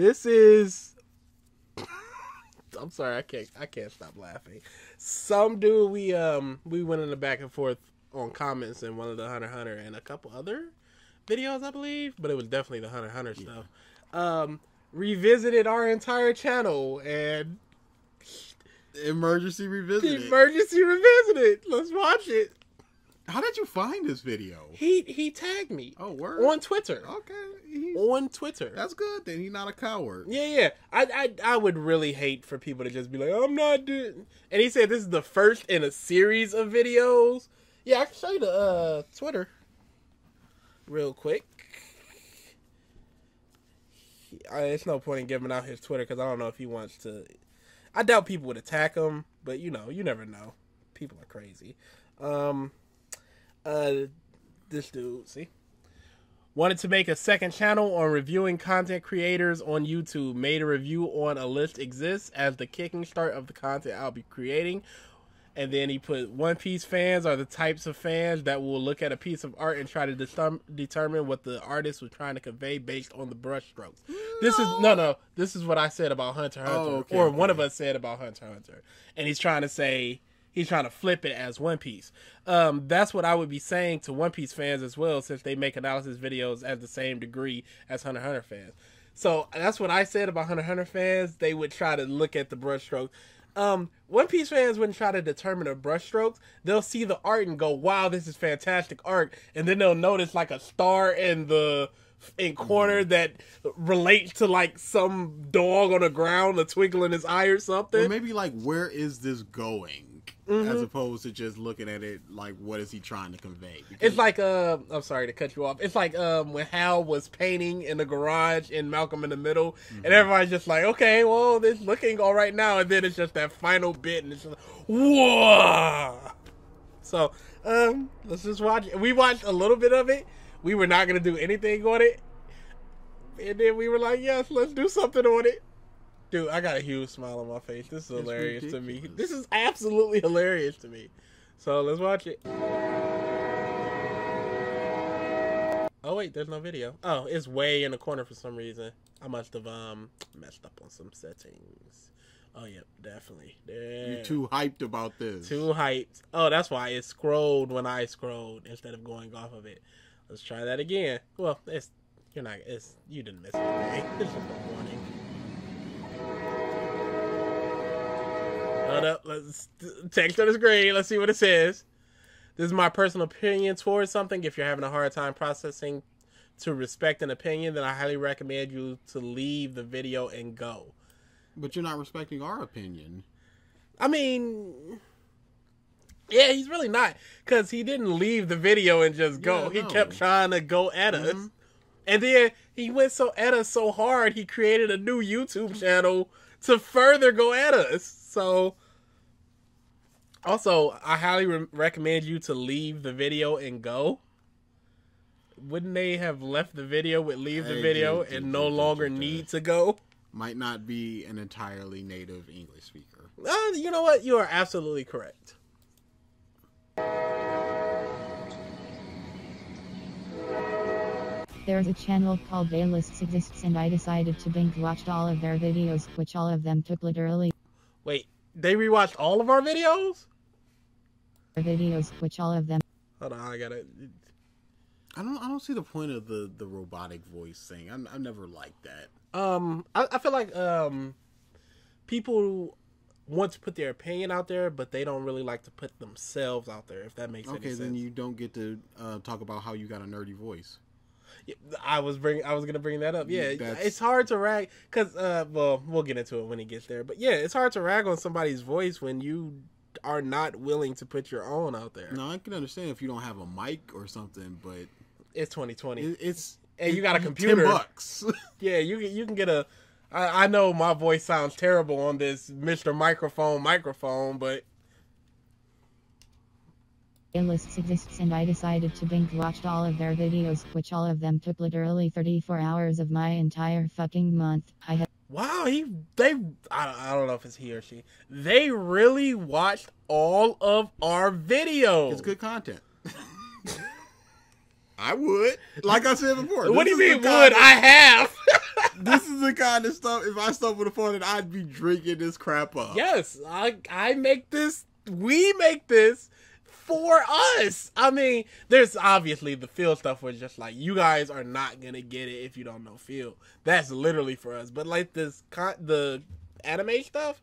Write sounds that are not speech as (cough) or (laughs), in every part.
This is. I'm sorry, I can't. I can't stop laughing. Some dude we um we went in the back and forth on comments in one of the Hunter Hunter and a couple other videos, I believe, but it was definitely the Hunter Hunter stuff. Um, revisited our entire channel and Emergency revisited. emergency revisited. Let's watch it. How did you find this video? He he tagged me Oh, word. on Twitter. Okay, he- On Twitter. that's good. Then he's not a coward. Yeah, yeah. I, I I would really hate for people to just be like, I'm not doing. And he said this is the first in a series of videos. Yeah, I can show you the uh, Twitter real quick. I, it's no point in giving out his Twitter because I don't know if he wants to. I doubt people would attack him, but you know, you never know. People are crazy. Um, uh, this dude, see wanted to make a second channel on reviewing content creators on YouTube. Made a review on a list exists as the kicking start of the content I'll be creating. And then he put One Piece fans are the types of fans that will look at a piece of art and try to determ- determine what the artist was trying to convey based on the brush brushstrokes. This is no, no. This is what I said about Hunter Hunter, Oh, okay, or okay. one of us said about Hunter Hunter, and he's trying to say he's trying to flip it as One Piece. Um, that's what I would be saying to One Piece fans as well, since they make analysis videos at the same degree as Hunter Hunter fans. So that's what I said about Hunter Hunter fans. They would try to look at the brushstrokes. Um, One Piece fans wouldn't try to determine the brushstrokes. They'll see the art and go, "Wow, this is fantastic art," and then they'll notice like a star in the in corner that relates to like some dog on the ground, a twinkle in his eye or something. Or maybe like, where is this going? As opposed to just looking at it like, what is he trying to convey? Because- It's like uh, I'm sorry to cut you off. It's like um when Hal was painting in the garage and Malcolm in the Middle, and everybody's just like, okay, well, it's looking all right now, and then it's just that final bit, and it's just like, whoa. So um, let's just watch. it. We watched a little bit of it. We were not gonna do anything on it, and then we were like, yes, let's do something on it. Dude, I got a huge smile on my face. This is It's hilarious to me. This is absolutely hilarious to me. So let's watch it. Oh wait, there's no video. Oh, it's way in the corner for some reason. I must have um messed up on some settings. Oh yep, definitely. There. You're too hyped about this. Too hyped. Oh, that's why it scrolled when I scrolled instead of going off of it. Let's try that again. Well, it's you're not. It's you didn't miss anything. It's just a warning. Hold up. Let's text on the screen. Let's see what it says. This is my personal opinion towards something. If you're having a hard time processing to respect an opinion, then I highly recommend you to leave the video and go. But you're not respecting our opinion. I mean, yeah, he's really not because he didn't leave the video and just go. Yeah, he no. kept trying to go at us, Mhm. and then he went so at us so hard he created a new YouTube channel to further go at us. So, also, I highly re- recommend you to leave the video and go. Wouldn't they have left the video with leave the video dude, and no longer dude, dude. need to go? Might not be an entirely native English speaker. Uh, you know what? You are absolutely correct. There's a channel called Playlists Exists and I decided to binge watched all of their videos, which all of them took literally Wait, they rewatched all of our videos? Videos, which all of them Hold on, I gotta. I don't. I don't see the point of the the robotic voice thing. I, I never liked that. Um, I, I feel like um, people want to put their opinion out there, but they don't really like to put themselves out there. If that makes any Okay, sense. then you don't get to uh, talk about how you got a nerdy voice. Yeah, I was bring. I was gonna bring that up. Yeah, That's- it's hard to rag because. Uh, well, we'll get into it when he gets there. But yeah, it's hard to rag on somebody's voice when you are not willing to put your own out there. No, I can understand if you don't have a mic or something, but It's 2020. it, it's And you got a computer. Ten bucks. (laughs) Yeah, you can you can get a. I, I know my voice sounds terrible on this Mr. Microphone microphone, but Playlists Exists and I decided to binge watched all of their videos, which all of them took literally 34 hours of my entire fucking month. I had wow, he they I, I don't know if it's he or she. They really watched all of our videos. it's good content. (laughs) I would, like I said before. What do you mean? Would I have? (laughs) this is the kind of stuff. If I stumbled upon it, I'd be drinking this crap up. Yes, I I make this. We make this for us. I mean, there's obviously the field stuff it's just like you guys are not gonna get it if you don't know field. That's literally for us. But like this, con- the anime stuff.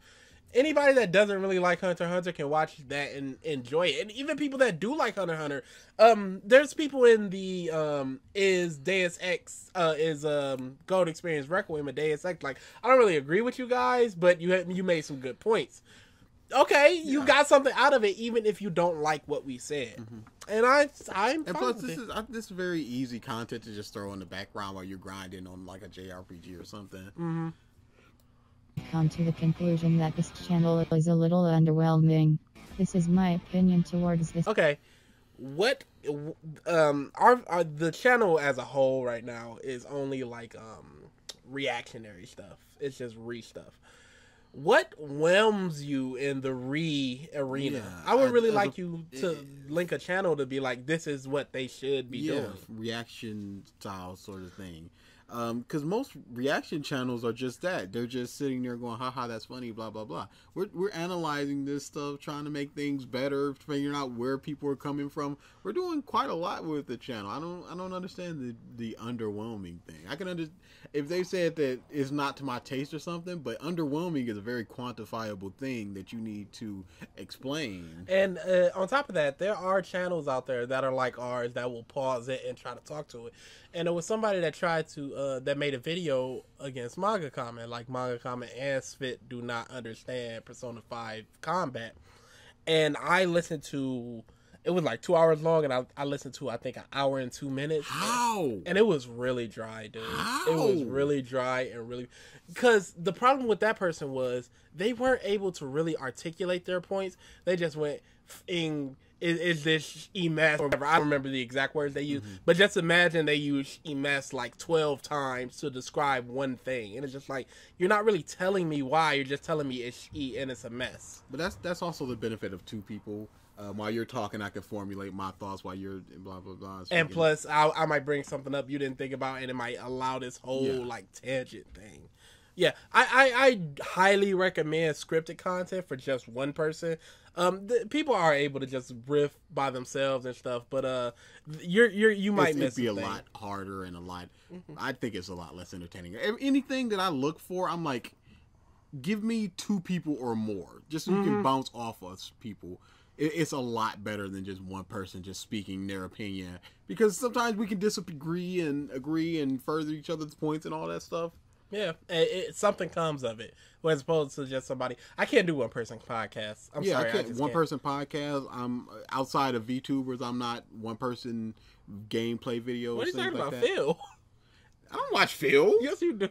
Anybody that doesn't really like Hunter Hunter can watch that and enjoy it, and even people that do like Hunter Hunter. Um, there's people in the um is Deus Ex uh is um Gold Experience Requiem and Deus Ex. Like I don't really agree with you guys, but you had, you made some good points okay, you Yeah. got something out of it, even if you don't like what we said. And I, I'm And plus, this it. is uh, this is very easy content to just throw in the background while you're grinding on like a JRPG or something. Mhm. Come to the conclusion that this channel is a little underwhelming. This is my opinion towards this. Okay, what um our, our the channel as a whole right now is only like um reactionary stuff. It's just re stuff. What whelms you in the re arena? Yeah, I would really as like a- you to link a channel to be like, this is what they should be yeah, doing. reaction style sort of thing. Because most reaction channels are just that. They're just sitting there going, haha, that's funny, blah, blah, blah. We're, we're analyzing this stuff, trying to make things better, figuring out where people are coming from. We're doing quite a lot with the channel. I don't I don't understand the, the underwhelming thing. I can understand if they said that it's not to my taste or something, but underwhelming is a very quantifiable thing that you need to explain. And uh, on top of that, there are channels out there that are like ours that will pause it and try to talk to it. And it was somebody that tried to uh, that made a video against Manga Comment, like Manga Comment and Svit do not understand Persona Five combat. And I listened to it was like two hours long, and I, I listened to I think an hour and two minutes. How? And it was really dry, dude. It was really dry and really because the problem with that person was they weren't able to really articulate their points. They just went in is, is this emas or whatever. I don't remember the exact words they used, but just imagine they use emas like twelve times to describe one thing, and it's just like you're not really telling me why. You're just telling me it's e and it's a mess. But that's that's also the benefit of two people. Um, while you're talking, I can formulate my thoughts while you're blah blah blah. And plus, I, I might bring something up you didn't think about, and it might allow this whole Yeah. like tangent thing. Yeah, I, I, I highly recommend scripted content for just one person. Um, the, people are able to just riff by themselves and stuff, but uh, you're you're you might It's- miss it'd be a thing. lot harder and a lot. I think it's a lot less entertaining. Anything that I look for, I'm like, give me two people or more, just so you Mm-hmm. can bounce off us people. It, it's a lot better than just one person just speaking their opinion because sometimes we can disagree and agree and further each other's points and all that stuff. Yeah, it, it, something comes of it, as opposed to just somebody. I can't do one person podcast. I'm yeah, sorry, I can't. just one can't. person podcast. I'm outside of VTubers. I'm not one person gameplay videos. What are you talking like about, that. Phil? I don't watch Phil. yes, you do.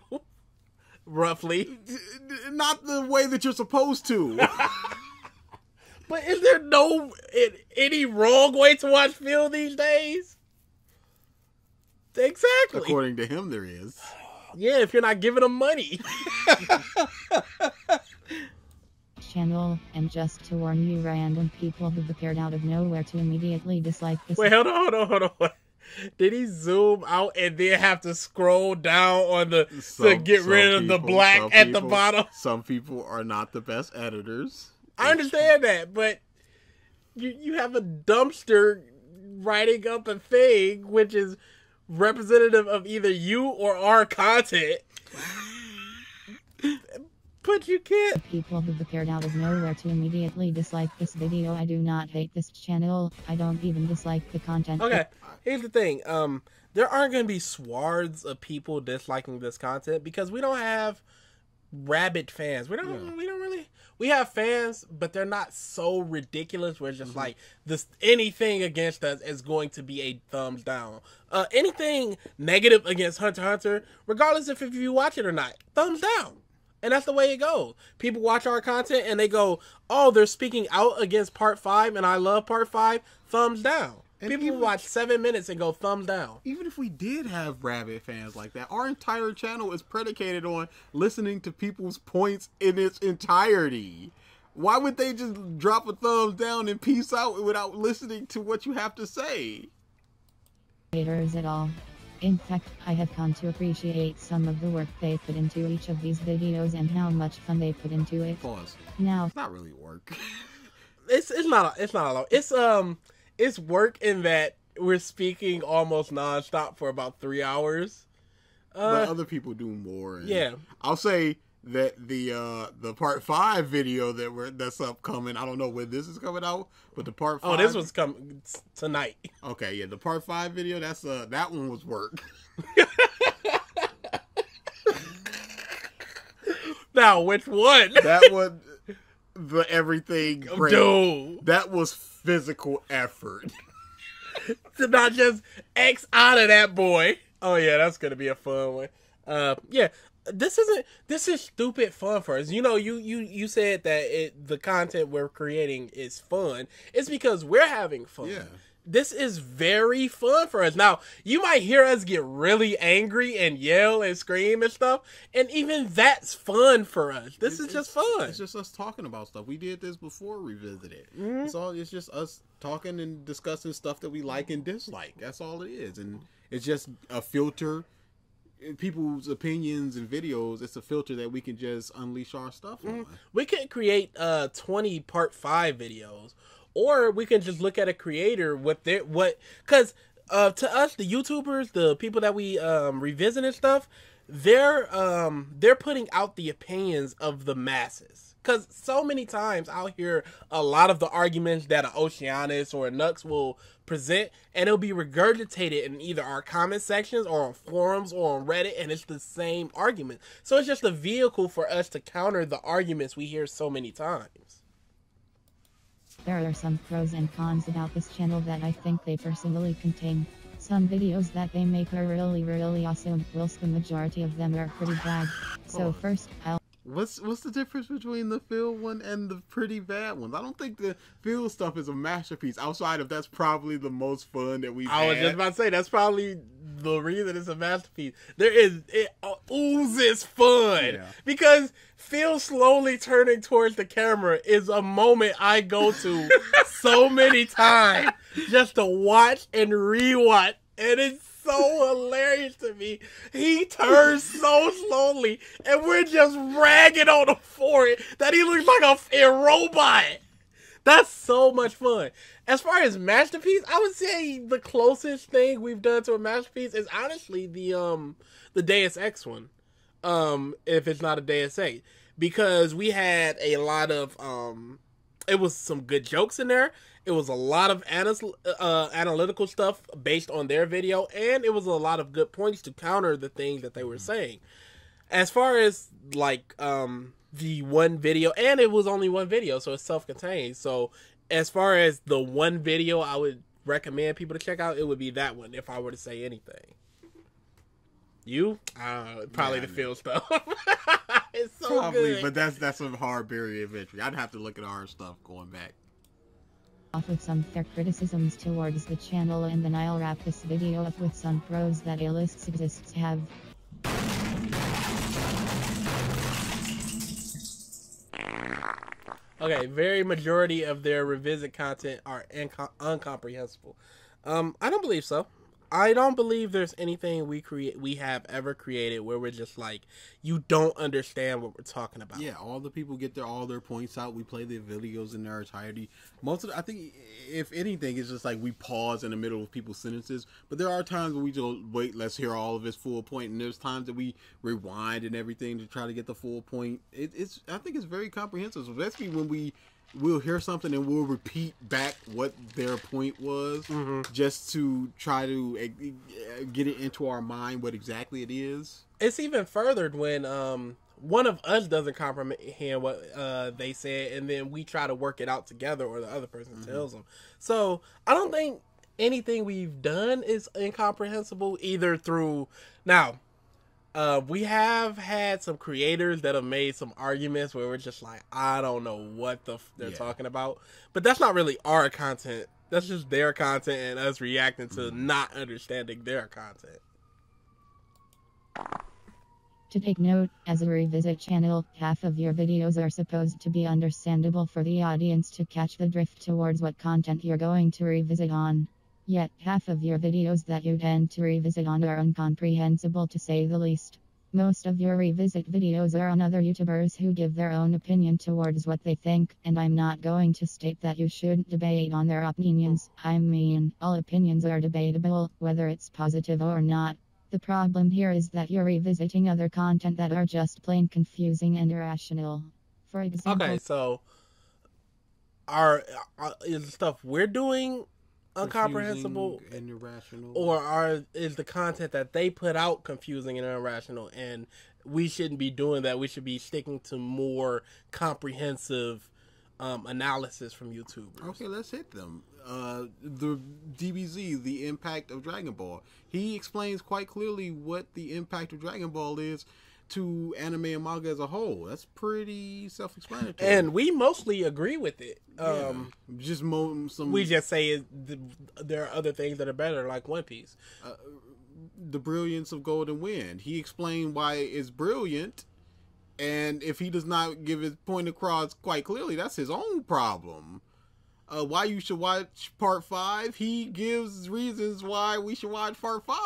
Roughly, Not the way that you're supposed to. (laughs) but is there no any wrong way to watch Phil these days? Exactly. According to him, there is. Yeah, if you're not giving them money. (laughs) channel, and just to warn you random people who've appeared out of nowhere to immediately dislike this Wait, hold on, hold on, hold on. (laughs) Did he zoom out and then have to scroll down on the to get some rid of the black some at the bottom? (laughs) Some people are not the best editors. I understand that, but you you have a dumpster writing up a thing which is representative of either you or our content. But you can't. people who've appeared out of nowhere to immediately dislike this video. I do not hate this channel. I don't even dislike the content. Okay, here's the thing. Um, there aren't going to be swaths of people disliking this content because we don't have rabid fans. We don't. Yeah. We don't really. We have fans, but they're not so ridiculous. Where it's just like this. Anything against us is going to be a thumbs down. Uh, anything negative against Hunter Hunter, regardless of if you watch it or not, thumbs down. And that's the way it goes. People watch our content and they go, "Oh, they're speaking out against Part Five, and I love Part 5." Thumbs down. And People even- watch seven minutes and go thumbs down. Even if we did have rabbit fans like that, our entire channel is predicated on listening to people's points in its entirety. Why would they just drop a thumbs down and peace out without listening to what you have to say? haters at all. In fact, I have come to appreciate some of the work they put into each of these videos and how much fun they put into it. Pause. Now, It's not really work. (laughs) It's it's not a, it's not a lot. It's um it's work in that we're speaking almost nonstop for about three hours. but Uh, other people do more. And yeah. I'll say that the uh the part five video that we're that's upcoming. I don't know when this is coming out, but the part five. oh, this one's coming tonight. okay. Yeah, the part five video. That's uh that one was work. (laughs) (laughs) Now, which one? That one, (laughs) the everything. great. Dude, That was physical effort. (laughs) to not just X out of that boy. Oh yeah, that's gonna be a fun one. Uh, yeah, this isn't. This is stupid fun for us. You know, you you you said that it the content we're creating is fun. It's because we're having fun. Yeah. This is very fun for us. Now, you might hear us get really angry and yell and scream and stuff, and even that's fun for us. This is It's- just fun. It's just us talking about stuff. We did this before Revisited. Mm-hmm. It's all. It's just us talking and discussing stuff that we like and dislike. That's all it is, and it's just a filter. in People's opinions and videos. It's a filter that we can just unleash our stuff Mm-hmm. on. we could create uh 20 part 5 videos or we can just look at a creator what their what cuz uh to us the youtubers the people that we um revisit and stuff they're um they're putting out the opinions of the masses cuz so many times I'll hear a lot of the arguments that an Oceanus or a Nux will present and it'll be regurgitated in either our comment sections or on forums or on Reddit and it's the same argument. So it's just a vehicle for us to counter the arguments we hear so many times. There are some pros and cons about this channel that I think they personally contain. Some videos that they make are really, really awesome, whilst the majority of them are pretty bad. So, oh. first, I'll What's what's the difference between the Phil one and the pretty bad ones? I don't think the Phil stuff is a masterpiece. Outside of that's probably the most fun that we've I was just about to say that's probably the reason it's a masterpiece. There is it uh, oozes fun Yeah. because Phil slowly turning towards the camera is a moment I go to (laughs) so many times just to watch and rewatch, and it's so hilarious to me. He turns so slowly, and we're just ragging on him for it that he looks like a, a robot. That's so much fun. As far as masterpiece, I would say the closest thing we've done to a masterpiece is honestly the um the Deus Ex one. Um, if it's not a Deus Ex, because we had a lot of um, it was some good jokes in there. It was a lot of uh, analytical stuff based on their video, and it was a lot of good points to counter the things that they were saying. As far as like um the one video, and it was only one video, so it's self-contained. So as far as the one video I would recommend people to check out, it would be that one if I were to say anything. You? Uh, probably Yeah, the Phil stuff. (laughs) it's so Probably, good. but that's that's a hard barrier of entry. I'd have to look at our stuff going back. Off with some fair criticisms towards the channel and then I'll wrap this video up with some pros that A-lists exists have. Okay, very majority of their revisit content are inco- incomprehensible. Um, I don't believe so. I don't believe there's anything we create we have ever created where we're just like you don't understand what we're talking about. Yeah, all the people get their all their points out. We play the videos in their entirety. Most of the, I think, if anything, it's just like we pause in the middle of people's sentences. But there are times when we just wait. Let's hear all of his full point, and there's times that we rewind and everything to try to get the full point. It, it's I think it's very comprehensive, especially when we we'll hear something and we'll repeat back what their point was, just to try to uh, get it into our mind what exactly it is. It's even furthered when um one of us doesn't comprehend what uh they said and then we try to work it out together or the other person tells them. So, I don't think anything we've done is incomprehensible either through now uh, we have had some creators that have made some arguments where we're just like, I don't know what the f- they're Yeah. talking about, but that's not really our content. That's just their content and us reacting to not understanding their content. To take note, as a revisit channel, half of your videos are supposed to be understandable for the audience to catch the drift towards what content you're going to revisit on. Yet half of your videos that you tend to revisit on are incomprehensible to say the least. Most of your revisit videos are on other YouTubers who give their own opinion towards what they think, and I'm not going to state that you shouldn't debate on their opinions. I mean, all opinions are debatable, whether it's positive or not. The problem here is that you're revisiting other content that are just plain confusing and irrational. For example, Okay, so are, are uh, is the stuff we're doing incomprehensible, Confusing and irrational. or are is the content that they put out confusing and irrational, and we shouldn't be doing that? We should be sticking to more comprehensive um, analysis from YouTubers. Okay, let's hit them. Uh, the DBZ, the impact of Dragon Ball. He explains quite clearly what the impact of Dragon Ball is to anime and manga as a whole. That's pretty self-explanatory. And we mostly agree with it. Yeah. Um, just mo- some We just say it, th- there are other things that are better, like One Piece. the brilliance of Golden Wind. He explained why it's brilliant, and if he does not give his point across quite clearly, that's his own problem. Uh, why you should watch part five? He gives reasons why we should watch part 5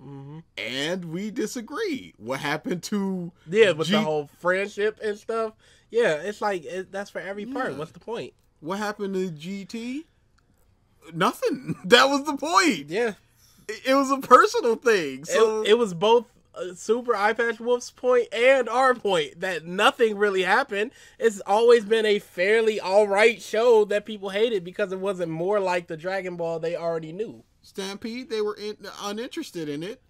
hmm and we disagree. What happened to Yeah, with G- the whole friendship and stuff. Yeah, it's like it, that's for every part. Yeah. What's the point? what happened to GT? Nothing. (laughs) That was the point. Yeah, It, it was a personal thing. So it, it was both Super Eyepatch Wolf's point and our point that nothing really happened. It's always been a fairly all right show that people hated because it wasn't more like the Dragon Ball they already knew, Stampede, they were in, uninterested in it.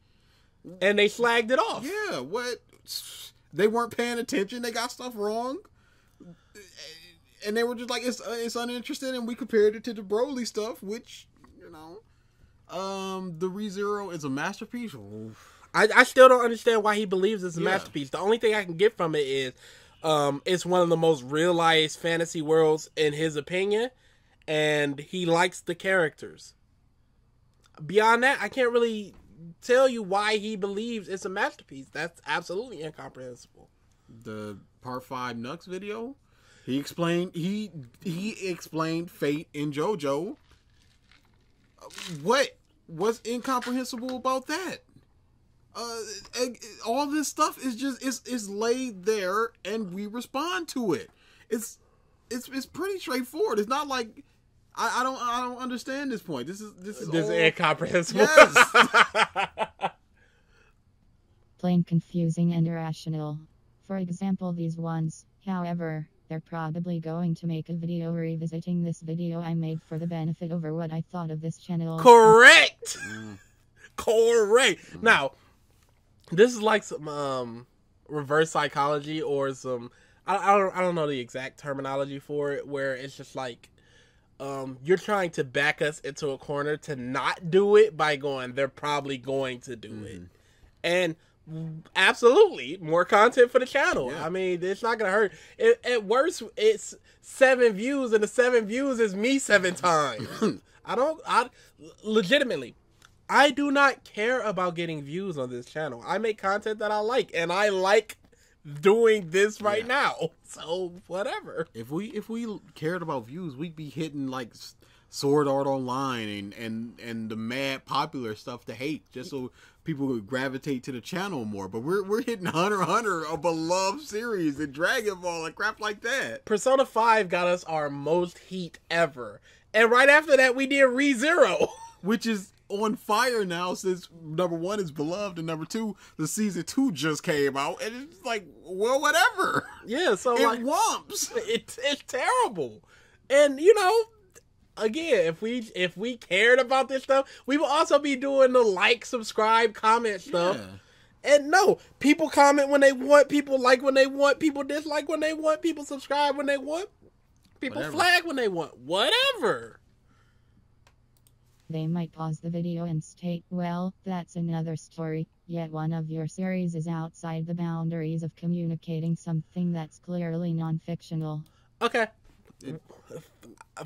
and they flagged it off. Yeah, what? They weren't paying attention. They got stuff wrong, and they were just like, "It's uh, it's uninterested." And we compared it to the Broly stuff, which you know, um, the ReZero is a masterpiece. Oof. I, I still don't understand why he believes it's a Yeah. masterpiece. The only thing I can get from it is um, it's one of the most realized fantasy worlds in his opinion, and he likes the characters. Beyond that, I can't really tell you why he believes it's a masterpiece. That's absolutely incomprehensible. The Part Five Nux video, he explained he he explained Fate in JoJo. What was incomprehensible about that? Uh, all this stuff is just is is laid there, and we respond to it. It's it's it's pretty straightforward. It's not like I, I don't I don't understand this point. This is this is This is all, incomprehensible. Yes. (laughs) plain confusing and irrational. For example, these ones. However, they're probably going to make a video revisiting this video I made for the benefit over what I thought of this channel. Correct. Mm. (laughs) Correct. Now, this is like some um reverse psychology or some I, I don't I don't know the exact terminology for it where it's just like um you're trying to back us into a corner to not do it by going they're probably going to do it. Mm-hmm. And absolutely more content for the channel. Yeah. I mean, it's not gonna hurt. It, at worst, it's seven views, and the seven views is me seven (laughs) times. (laughs) I don't. I legitimately, I do not care about getting views on this channel. I make content that I like, and I like doing this right Yeah. now. (laughs) So whatever. If we if we cared about views, we'd be hitting like Sword Art Online and and and the mad popular stuff to hate, just so people would gravitate to the channel more. But we're we're hitting Hunter Hunter, a beloved series, and Dragon Ball and crap like that. Persona Five got us our most heat ever, and right after that, we did ReZero. (laughs) which is on fire now since number one is beloved and number two the season two just came out and it's like well whatever yeah. So it like, wumps (laughs) it's it's terrible. And you know, again, if we if we cared about this stuff, we will also be doing the like, subscribe, comment stuff. Yeah. And no, people comment when they want, people like when they want, people dislike when they want, people subscribe when they want, people Whatever. flag when they want, whatever. They might pause the video and state, well, that's another story. Yet one of your series is outside the boundaries of communicating something that's clearly non fictional. Okay.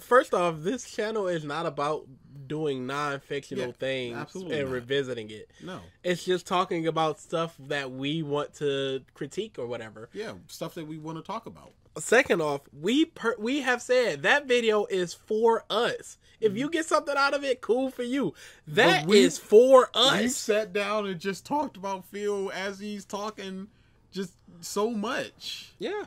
First off, this channel is not about doing non-fictional Yeah, things and not. revisiting it. No. It's just talking about stuff that we want to critique or whatever. Yeah, stuff that we want to talk about. Second off, we per- we have said that video is for us. If you get something out of it, cool for you. That Mm-hmm. we- is for us. We sat down and just talked about Phil as he's talking just so much. Yeah.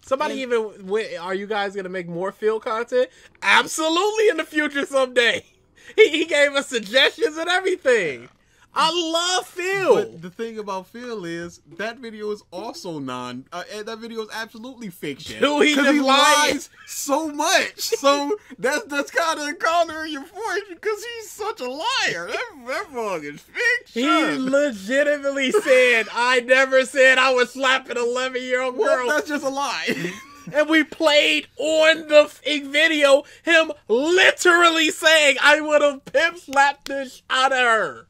Somebody And- even went, are you guys gonna make more Phil content? Absolutely in the future someday. (laughs) He, he gave us suggestions and everything. I love Phil. But the thing about Phil is that video is also non. Uh, that video is absolutely fiction. (laughs) Dude, he just lies so much. So that's that's kind of countering your point because he's such a liar. That, that mug is he legitimately (laughs) said, I never said I was slapping an 11 year old well, girl. that's just a lie. (laughs) and we played on the video him literally saying, I would have pimp slapped the sh- out of her.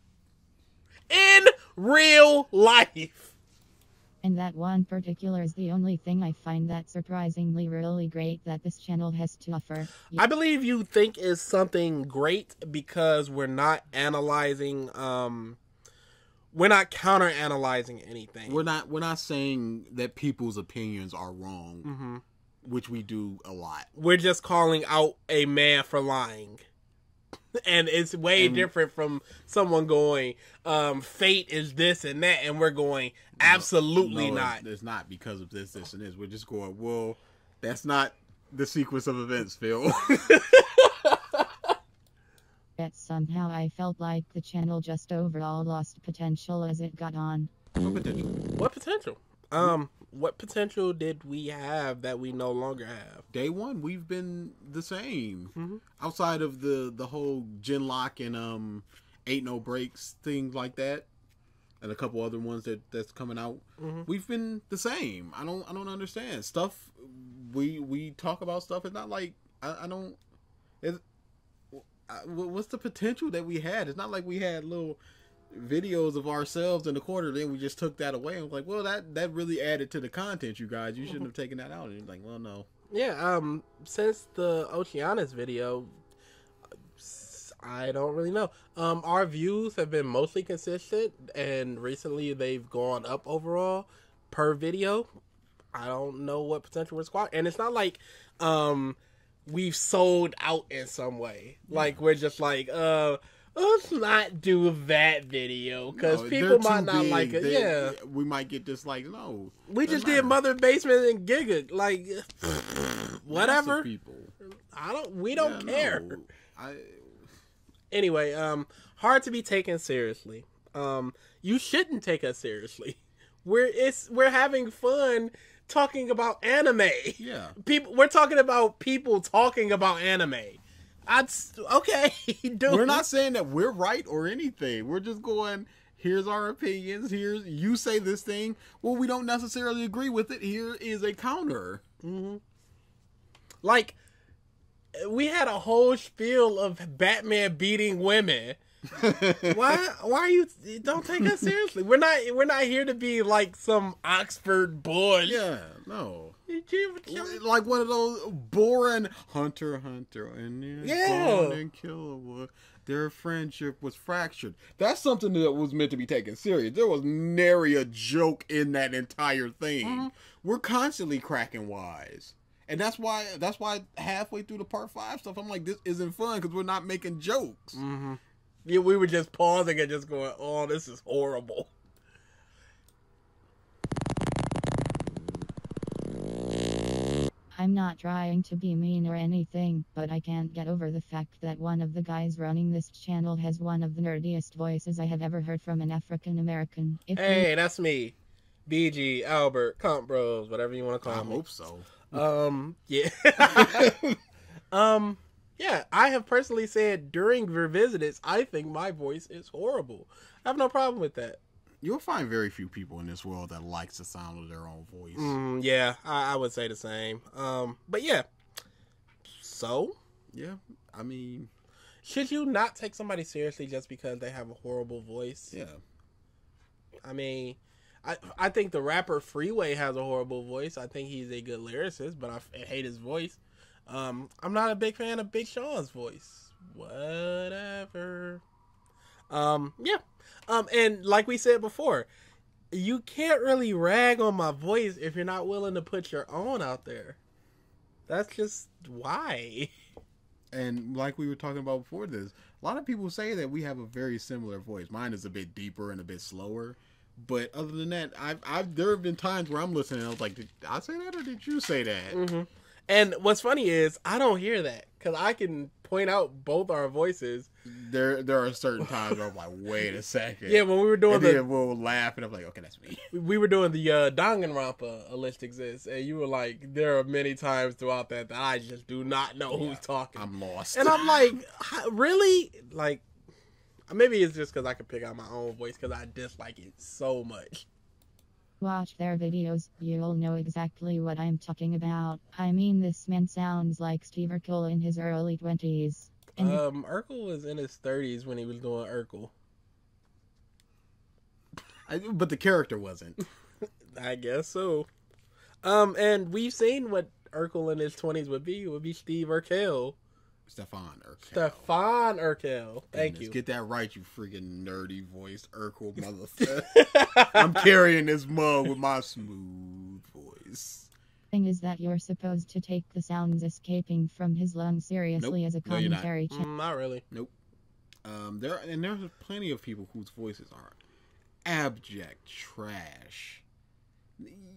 In real life. And that one particular is the only thing I find that surprisingly really great that this channel has to offer. I believe you think is something great because we're not analyzing um we're not counter analyzing anything. we're not we're not saying that people's opinions are wrong, hmm which we do a lot. We're just calling out a man for lying. And it's way And- different from someone going, um, fate is this and that, and we're going, absolutely No, not. It's, it's not because of this, this, and this. We're just going. Well, that's not the sequence of events, Phil. (laughs) Yet somehow I felt like the channel just overall lost potential as it got on. no potential. What potential? Um, what potential did we have that we no longer have? Day one, we've been the same. Mhm. Outside of the the whole Genlock and um, ain't no breaks things like that, and a couple other ones that that's coming out. Mhm. We've been the same. I don't I don't understand stuff. We we talk about stuff. It's not like I, I don't. It's, I, what's the potential that we had? It's not like we had little videos of ourselves in the corner. Then we just took that away. I was like, well, that that really added to the content, you guys. You shouldn't have taken that out. And like, well, no. Yeah, um, since the Oceanus video, I don't really know. Um, our views have been mostly consistent, and recently they've gone up overall per video. I don't know what potential we're squat, and it's not like um we've sold out in some way. Like we're just like, uh, let's not do that video because No, people might not big. like it. They- yeah, we might get disliked. No, we just did. Mother Basement and Giga. Like, (sighs) whatever. people. I don't. We don't Yeah, care. no. I Anyway, um, hard to be taken seriously. Um, you shouldn't take us seriously. (laughs) We're it's we're having fun talking about anime. yeah. People, we're talking about people talking about anime. I'd okay, (laughs) dude. We're not saying that we're right or anything. We're just going. Here's our opinions. Here's you say this thing. Well, we don't necessarily agree with it. Here is a counter. Mm-hmm. like we had a whole spiel of Batman beating women. (laughs) why? Why are you? Don't take us seriously. We're not. We're not here to be like some Oxford boy. Yeah, no. Like one of those boring Hunter Hunter and Yeah. and kill their friendship was fractured. That's something that was meant to be taken serious. There was nary a joke in that entire thing. Mm-hmm. We're constantly cracking wise. And that's why that's why halfway through the part five stuff, I'm like, this isn't fun because we're not making jokes. Mm-hmm. Yeah, we were just pausing and just going, "Oh, this is horrible." I'm not trying to be mean or anything, but I can't get over the fact that one of the guys running this channel has one of the nerdiest voices I have ever heard from an African American. If you- Hey, that's me, BG Albert Comp Bros, whatever you want to I call me. hope so. Um, yeah. (laughs) um, yeah. I have personally said during revisits, I think my voice is horrible. I have no problem with that. You'll find very few people in this world that likes the sound of their own voice. Mm, yeah, I, I would say the same. Um, but yeah. So, Yeah, I mean, should you not take somebody seriously just because they have a horrible voice? yeah. I mean, I I think the rapper Freeway has a horrible voice. I think he's a good lyricist, but I hate his voice. Um, I'm not a big fan of Big Sean's voice. whatever. Um, yeah. Um, and like we said before, you can't really rag on my voice if you're not willing to put your own out there. That's just why. (laughs) And like we were talking about before this, a lot of people say that we have a very similar voice. Mine is a bit deeper and a bit slower. But other than that, I've, I've there have been times where I'm listening and I was like, did I say that or did you say that? hmm And what's funny is I don't hear that because I can point out both our voices. There there are certain times where I'm like, wait a second. Yeah, when we were doing and the we'll laugh and I'm like, okay, that's me. (laughs) we were doing the uh, Danganronpa a list exists, and you were like, there are many times throughout that that I just do not know Yeah, who's talking, I'm lost. and I'm like, really? Like, maybe it's just because I can pick out my own voice because I dislike it so much. Watch their videos, you'll know exactly what I'm talking about. I mean, this man sounds like Steve Urkel in his early 20s. And Um, Urkel was in his 30s when he was doing Urkel. I, but the character wasn't. (laughs) I guess so. Um, and we've seen what Urkel in his 20s would be. It would be Steve Urkel. Stefan Urkel. Stefan Urkel. Thank Goodness, you. Get that right, you freaking nerdy voiced Urkel (laughs) motherfucker. I'm carrying this mug with my smooth voice. thing is that you're supposed to take the sounds escaping from his lungs seriously Nope. as a No, not. commentary channel. Mm, not really. Nope. Um, there and there's plenty of people whose voices are abject trash.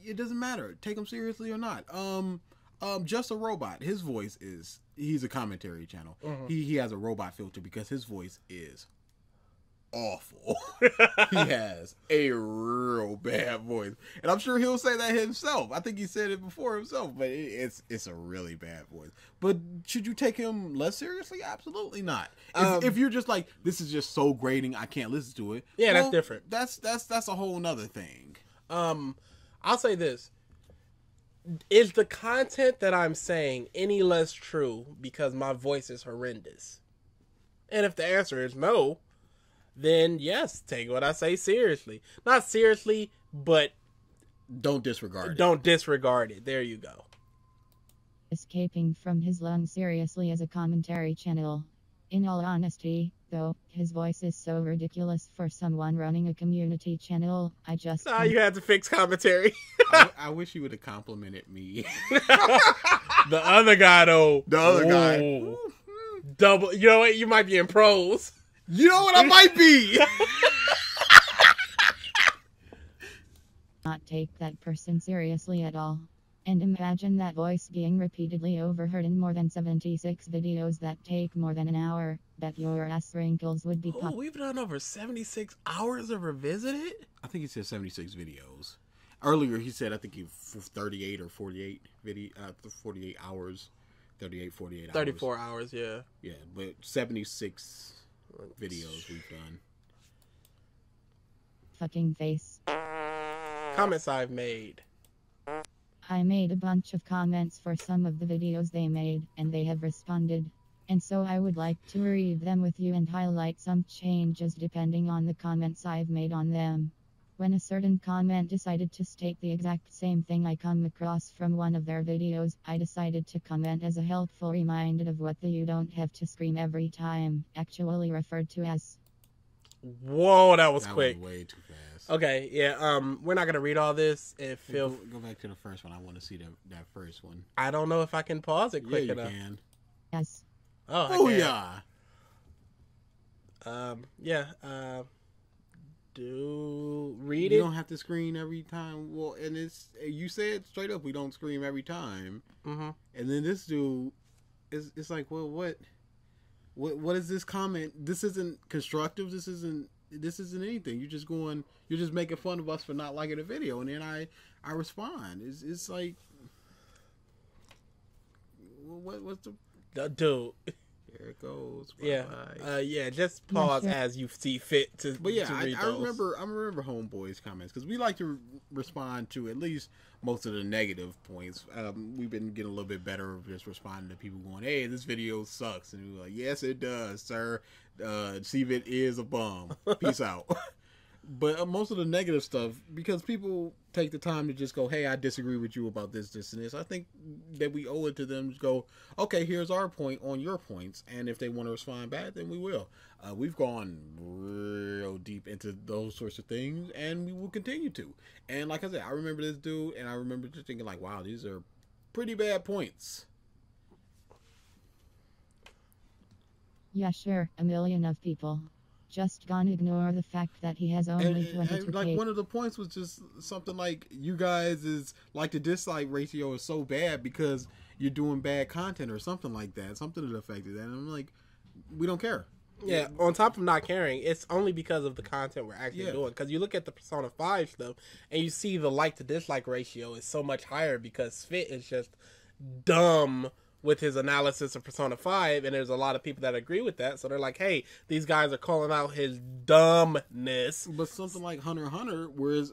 It doesn't matter. Take them seriously or not. Um, um, just a robot. His voice is he's a commentary channel. Mhm. He he has a robot filter because his voice is awful. (laughs) he has a real bad voice, and I'm sure he'll say that himself. I think he said it before himself, but it, it's it's a really bad voice. But should you take him less seriously? Absolutely not. If, Um, if you're just like this is just so grating, I can't listen to it. Yeah, that's different. That's that's that's a whole nother thing. Um, I'll say this: is the content that I'm saying any less true because my voice is horrendous? And if the answer is no, then yes, take what I say seriously. Not seriously, but Don't disregard. it. don't disregard it. There you go. Escaping from his lungs seriously as a commentary channel. In all honesty, though, his voice is so ridiculous for someone running a community channel, I just. Ah, you had to fix commentary. I, (laughs) I wish you would have complimented me. (laughs) the other guy though, the other guy. Double. You know what? You might be in pros. You know what I might be. (laughs) not take that person seriously at all. And imagine that voice being repeatedly overheard in more than 76 videos that take more than an hour. Bet your ass wrinkles would be Oh, we've done over seventy six hours of revisited. I think he said 76 videos. Earlier he said I think he 38 or 48 video uh 48 hours. 38 48 hours. 34 hours, yeah. Yeah, but 76 videos we've done. Fucking face. Comments I've made. I made a bunch of comments for some of the videos they made, and they have responded. And so I would like to read them with you and highlight some changes depending on the comments I've made on them. When a certain comment decided to state the exact same thing I come across from one of their videos, I decided to comment as a helpful reminder of what the you don't have to scream every time, actually referred to as. Whoa, that was that quick. was way too fast. Okay, yeah. Um, we're not gonna read all this. And Go, feel go back to the first one. I want to see that that first one. I don't know if I can pause it Yeah, quick you enough. can. Yes. Oh, Oh yeah. Um, yeah. Uh, do read you it. don't have to scream every time. Well, and it's you said straight up we don't scream every time. hmm And then this dude is it's like, well, what, what, what is this comment? This isn't constructive. This isn't. This isn't anything. You're just going. You're just making fun of us for not liking the video, and then I, I respond. It's, it's like, what, what's the? Dude, There it goes. (laughs) yeah, Bye-bye. uh, yeah. Just pause sure. as you see fit to. But yeah, to I, read I those. remember. I remember homeboys comments because we like to re- respond to at least most of the negative points. Um, we've been getting a little bit better of just responding to people going, "Hey, this video sucks," and we're like, "Yes, it does, sir. Uh, CVIT is a bum. (laughs) Peace out." (laughs) but uh, most of the negative stuff because people take the time to just go, "Hey, I disagree with you about this, this, and this." I think that we owe it to them to go, "Okay, here's our point on your points," and if they want to respond back, then we will. Uh, we've gone real deep into those sorts of things, and we will continue to. And like I said, I remember this dude, and I remember just thinking, like, "Wow, these are pretty bad points." Yeah, sure, a million of people. Just gonna ignore the fact that he has only and, and, 22 and, like one of the points was just something like you guys is like the dislike ratio is so bad because you're doing bad content or something like that something that affected that and i'm like we don't care Yeah, on top of not caring, it's only because of the content we're actually Yeah. doing. Because you look at the Persona 5 stuff, and you see the like to dislike ratio is so much higher because Fit is just dumb with his analysis of Persona 5, and there's a lot of people that agree with that. So they're like, hey, these guys are calling out his dumbness. but something like hunter hunter where it's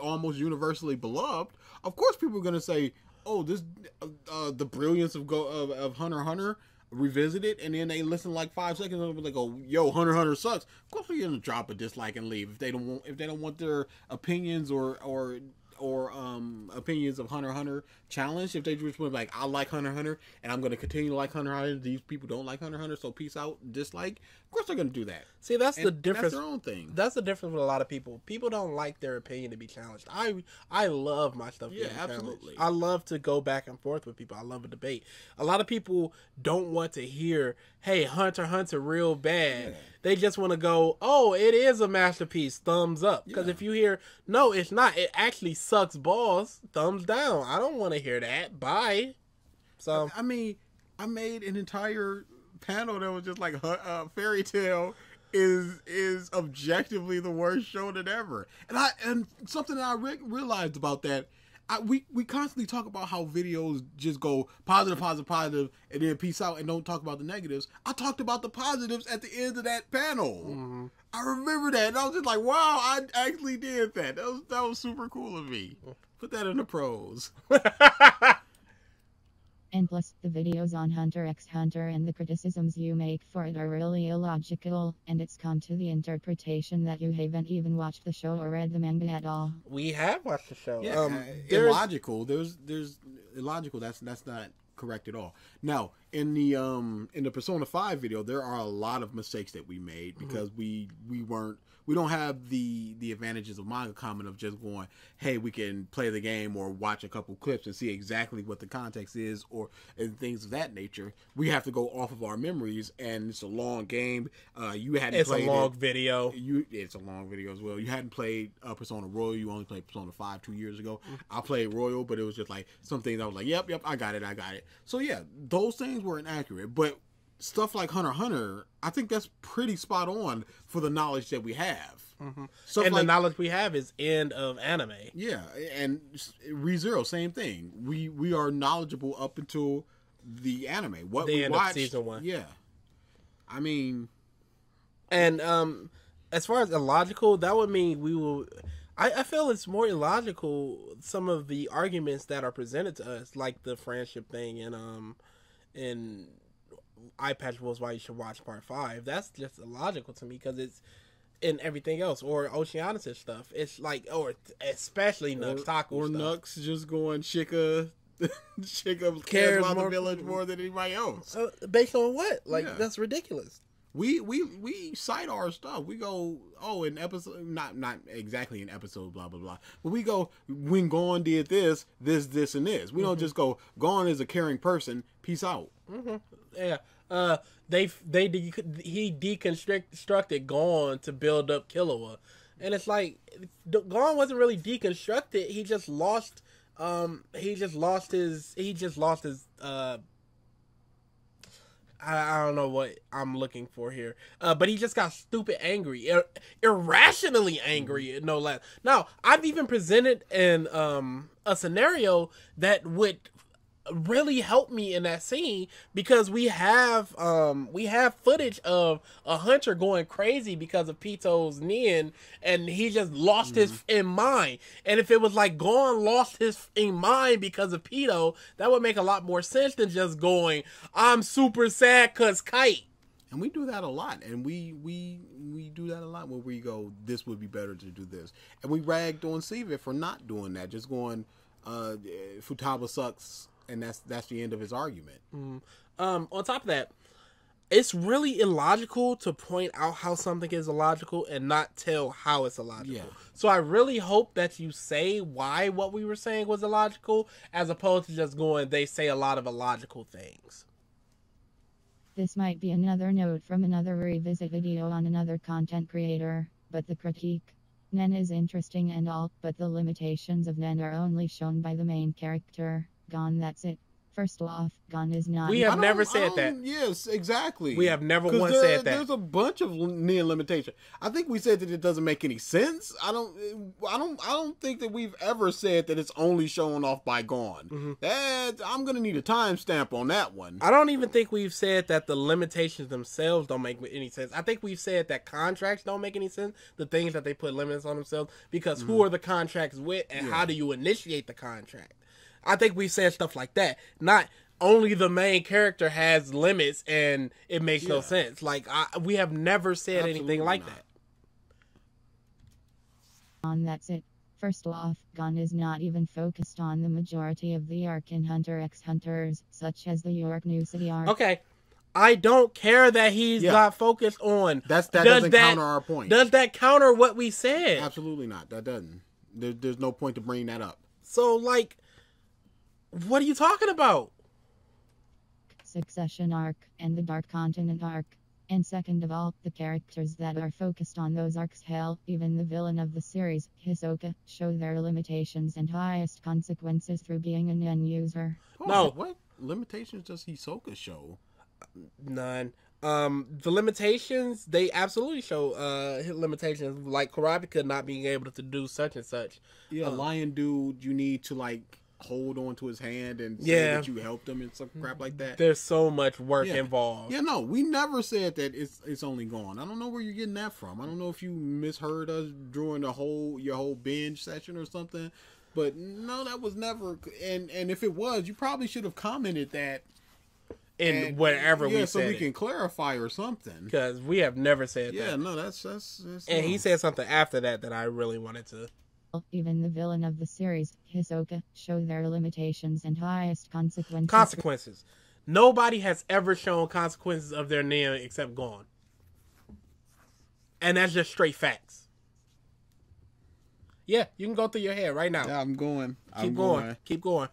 almost universally beloved of course people are going to say oh this uh, uh, the brilliance of go of, of hunter hunter revisited and then they listen like five seconds and they go yo hunter hunter sucks of course they're gonna drop a dislike and leave if they don't want if they don't want their opinions or or or um opinions of hunter hunter challenge. if they just to be like i like hunter hunter and i'm gonna continue to like hunter hunter these people don't like hunter hunter so peace out dislike of course they're gonna do that See, that's And the difference. that's their own thing That's the difference with a lot of people. People don't like their opinion to be challenged. I I love my stuff. Yeah, being challenged. absolutely. I love to go back and forth with people. I love a debate. A lot of people don't want to hear, "Hey, Hunter Hunter real bad." Yeah. They just want to go, "Oh, it is a masterpiece." Thumbs up. Because Yeah. if you hear, "No, it's not. It actually sucks balls." Thumbs down. I don't want to hear that. Bye. So I mean, I made an entire panel that was just like uh, fairy tale is is objectively the worst show that ever. And I and something that I re- realized about that. I, we we constantly talk about how videos just go positive, positive, positive, and then peace out, and don't talk about the negatives. I talked about the positives at the end of that panel. Mm-hmm. I remember that, and I was just like, "Wow, I actually did that. That was that was super cool of me." Put that in the pros. (laughs) And plus, the videos on Hunter x Hunter and the criticisms you make for it are really illogical, and it's come to the interpretation that you haven't even watched the show or read the manga at all. we have watched the show. Yeah, um, uh, there's- illogical. There's there's illogical. That's that's not correct at all. Now in the um in the Persona Five video, there are a lot of mistakes that we made Mm-hmm. because we we weren't we don't have the the advantages of manga comment of just going, hey, we can play the game or watch a couple clips and see exactly what the context is or and things of that nature. We have to go off of our memories, and it's a long game. Uh, you hadn't it's a long it video. you it's a long video as well. You hadn't played uh, Persona Royal. You only played Persona Five two years ago. Mm-hmm. I played Royal, but it was just like some things I was like, "Yep, yep, I got it, I got it." So yeah, those things were inaccurate, but stuff like Hunter Hunter, I think that's pretty spot on for the knowledge that we have. So and like the knowledge we have is end of anime. yeah, and ReZero, same thing. We we are knowledgeable up until the anime. What The we end of season one. Yeah, I mean, And um, as far as illogical, that would mean we will. I, I feel it's more illogical some of the arguments that are presented to us, like the friendship thing and um, and eye patch was why you should watch part five. That's just illogical to me because it's in everything else or Oceanus stuff. It's like or especially Nux Taku or. Nux just going Chica, (laughs) Chica cares Cares about more- the village more than anybody else. Uh, based on what? Like Yeah. that's ridiculous. We we we cite our stuff. We go oh in episode not not exactly in episode blah blah blah, but we go when Gon did this this this and this. We don't Mm-hmm. just go Gon is a caring person. Peace out. Yeah. Uh, they they de- he deconstructed Gon to build up Killua, and it's like Gon wasn't really deconstructed. He just lost. Um, he just lost his. He just lost his. Uh, I, I don't know what I'm looking for here. Uh, but he just got stupid angry, ir- irrationally angry, no less. Now, I've even presented in um a scenario that would really helped me in that scene because we have um we have footage of a hunter going crazy because of Pitou's Nen and he just lost his in mind. And if it was like Gon lost his in mind because of Pitou, that would make a lot more sense than just going, I'm super sad cause kite. And we do that a lot, and we we we do that a lot where we go, this would be better to do this, and we ragged on Siva for not doing that, just going, uh, Futaba sucks, and that's that's the end of his argument. Um, on top of that, it's really illogical to point out how something is illogical and not tell how it's illogical. Yeah. So I really hope that you say why what we were saying was illogical, as opposed to just going, they say a lot of illogical things. This might be another note from another revisit video on another content creator, but the critique. Nen is interesting and all, but the limitations of Nen are only shown by the main character. Gon, that's it. First off, Gon is not. We have never said that. Yes, exactly. We have never once there- said that. There's a bunch of Nen limitation. I think we said that it doesn't make any sense. I don't. I don't. I don't think that we've ever said that it's only shown off by Gon. Mm-hmm. That I'm gonna need a timestamp on that one. I don't even think we've said that the limitations themselves don't make any sense. I think we've said that contracts don't make any sense. The things that they put limits on themselves because who are the contracts with and how do you initiate the contract? I think we said stuff like that. Not only the main character has limits and it makes no sense. Like I, we have never said anything like not. that. On that's it. First off, Gon is not even focused on the majority of the arc in Hunter x Hunters, such as the York New City arc. Okay. I don't care that he's Yeah. not focused on. That's that Does doesn't that- counter our point. Does that counter what we said? Absolutely not. That doesn't. There, there's no point to bring that up. So like, what are you talking about? Succession arc, and the Dark Continent arc. And second of all, the characters that are focused on those arcs, hell, even the villain of the series, Hisoka, show their limitations and highest consequences through being a Nen user. Oh, No. What limitations does Hisoka show? None. Um, the limitations they absolutely show uh limitations like Kurapika not being able to do such and such. Yeah, Uh, lion dude, you need to like hold on to his hand and say Yeah. that you helped him and some crap like that. There's so much work Yeah. involved. Yeah, no, we never said that it's it's only Gon. I don't know where you're getting that from. I don't know if you misheard us during the whole your whole binge session or something. But no, that was never. And and if it was, you probably should have commented that. in and- whatever yeah, we so said we can clarify or something. because we have never said Yeah, that. no, that's that's. that's And no. he said something after that that I really wanted to. Even the villain of the series, Hisoka, show their limitations and highest consequences. Consequences. Nobody has ever shown consequences of their name except Gon. And that's just straight facts. Yeah, you can go through your head right now. Yeah, I'm going. Keep I'm going. Keep going.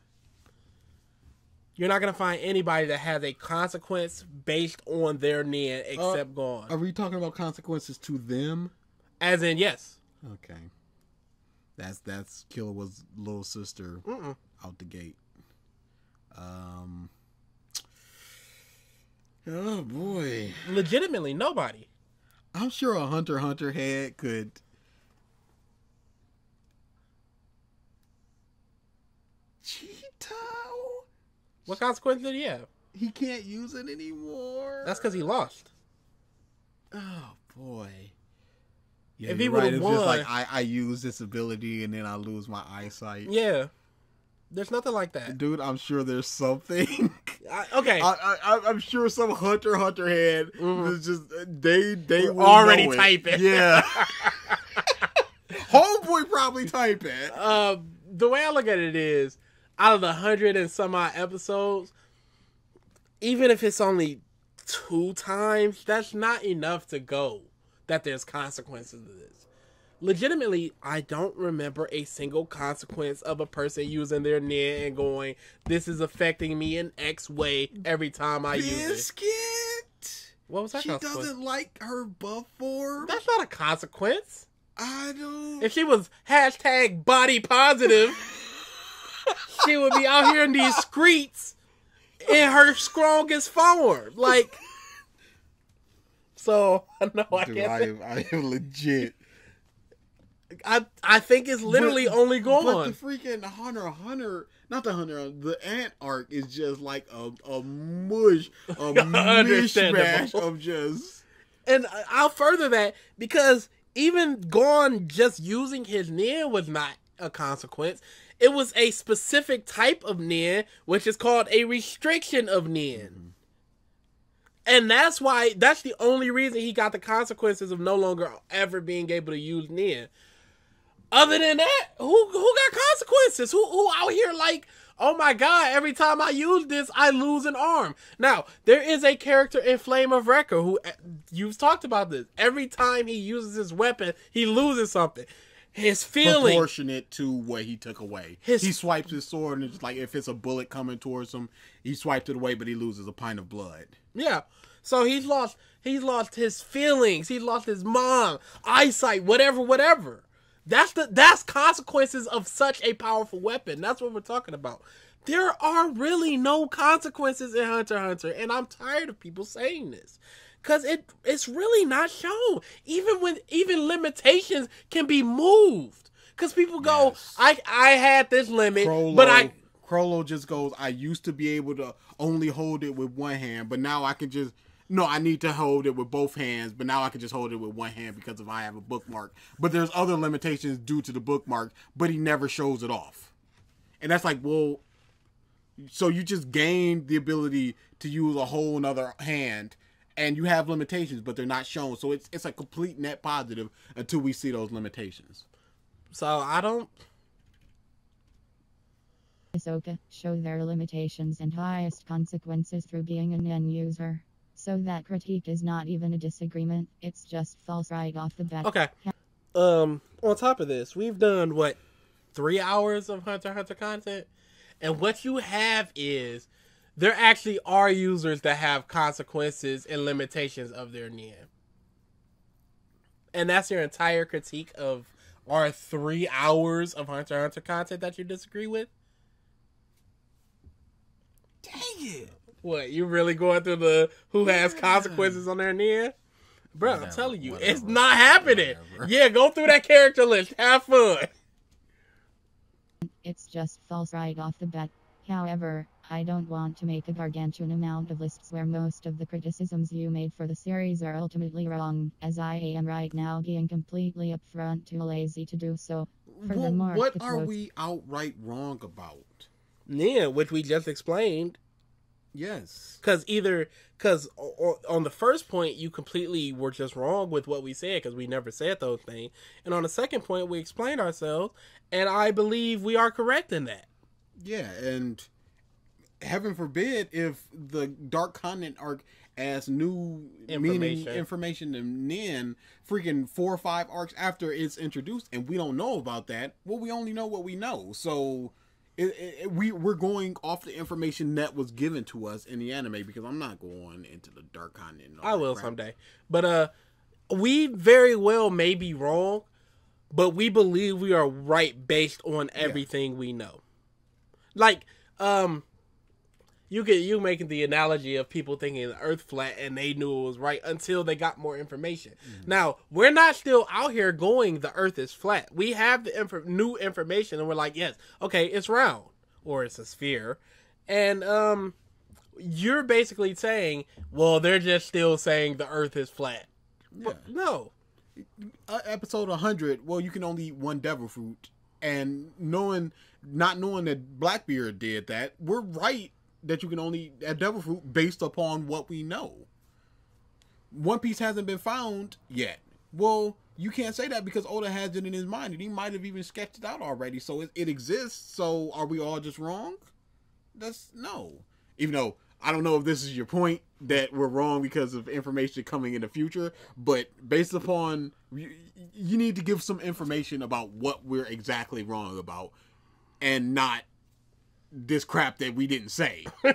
You're not gonna find anybody that has a consequence based on their Nen uh, except Gon. Are we talking about consequences to them? As in, yes. Okay. That's that's Killua's little sister Mm-mm. out the gate. Um. Oh boy, Legitimately, nobody. I'm sure a Hunter Hunter head could. Cheeto. What consequence did he have? He can't use it anymore. That's because he lost. Oh boy. Yeah, If he you're right. would've It's just won- like I, I use this ability and then I lose my eyesight. Yeah. There's nothing like that. Dude, I'm sure there's something. (laughs) I, okay. I, I, I'm sure some Hunter Hunter head Mhm. is just they they will already typing. Yeah. (laughs) (laughs) Homeboy probably type it. uh, the way I look at it is, out of the hundred and some odd episodes, even if it's only two times, that's not enough to go that there's consequences to this. Legitimately, I don't remember a single consequence of a person using their Nen and going, "This is affecting me in X way every time I use it." Biscuit. What was that She doesn't like her buff form. That's not a consequence. I don't. If she was hashtag body positive, she would be out here in these (laughs) streets in her strongest form. Like, so (laughs) no, I Dude, can't. I am, I am legit. I I think it's literally But- only But Gon. the freaking Hunter Hunter, not the Hunter, uh, the Ant arc is just like a a mush, a (laughs) mishmash of just. and I'll further that because even Gon just using his Nen was not a consequence. It was a specific type of Nen, which is called a restriction of Nen. And that's why that's the only reason he got the consequences of no longer ever being able to use Nen. Other than that, who who got consequences? Who who out here like, oh my god, every time I use this, I lose an arm. Now, there is a character in Flame of Recca who eh, you've talked about this. Every time he uses his weapon, he loses something. His feeling proportionate to what he took away. His- he swipes his sword, and it's like if it's a bullet coming towards him, he swipes it away, but he loses a pint of blood. Yeah. So he's lost he's lost his feelings, he lost his mom, eyesight, whatever, whatever. That's the that's consequences of such a powerful weapon. That's what we're talking about. There are really no consequences in Hunter x Hunter, and I'm tired of people saying this. Cause it it's really not shown. Even when even limitations can be moved. Cause people go, Yes. I I had this limit, Chrollo, but I Chrollo just goes. I used to be able to only hold it with one hand, but now I can just. No, I need to hold it with both hands, but now I can just hold it with one hand because if I have a bookmark. But there's other limitations due to the bookmark, but he never shows it off. And that's like, well, so you just gained the ability to use a whole another hand and you have limitations, but they're not shown. So it's it's a complete net positive until we see those limitations. so I don't Hisoka show their limitations and highest consequences through being a Nen user. So that critique is not even a disagreement, it's just false right off the bat. Okay. Um, on top of this, we've done what three hours of Hunter Hunter content, and what you have is there actually are users that have consequences and limitations of their Nen, and that's your entire critique of our three hours of Hunter x Hunter content that you disagree with. Dang it. What you really going through the who has consequences on their Nen? Bro, I'm telling you, whatever, it's not happening. whatever. Yeah, go through that character list. Have fun. It's just false right off the bat. However, I don't want to make a gargantuan amount of lists where most of the criticisms you made for the series are ultimately wrong, as I am right now being completely upfront too lazy to do so. Well, Furthermore, what the are we outright wrong about? Yeah, which we just explained, Yes. because either because on the first point you completely were just wrong with what we said because we never said those things, and on the second point we explained ourselves, and I believe we are correct in that. Yeah, and heaven forbid if the Dark Continent arc as new meaning Information. information and then freaking four or five arcs after it's introduced and we don't know about that. Well, we only know what we know. So it, it, we we're going off the information that was given to us in the anime because I'm not going into the Dark Continent. I will crap. someday, but uh, we very well may be wrong, but we believe we are right based on everything we know. Like um. You get you making the analogy of people thinking the Earth flat and they knew it was right until they got more information. Now we're not still out here going the Earth is flat. We have the inf- new information and we're like, yes, okay, it's round or it's a sphere, and um, you're basically saying, well, they're just still saying the Earth is flat. But no, uh, episode 100 well you can only eat one devil fruit and knowing not knowing that blackbeard did that we're right that you can only eat a devil fruit based upon what we know. One piece hasn't been found yet. Well you can't say that because oda has it in his mind and he might have even sketched it out already. So it, it exists. So are we all just wrong? That's no. Even though i don't know if this is your point that we're wrong because of information coming in the future but based upon you, you need to give some information about what we're exactly wrong about and not this crap that we didn't say (laughs)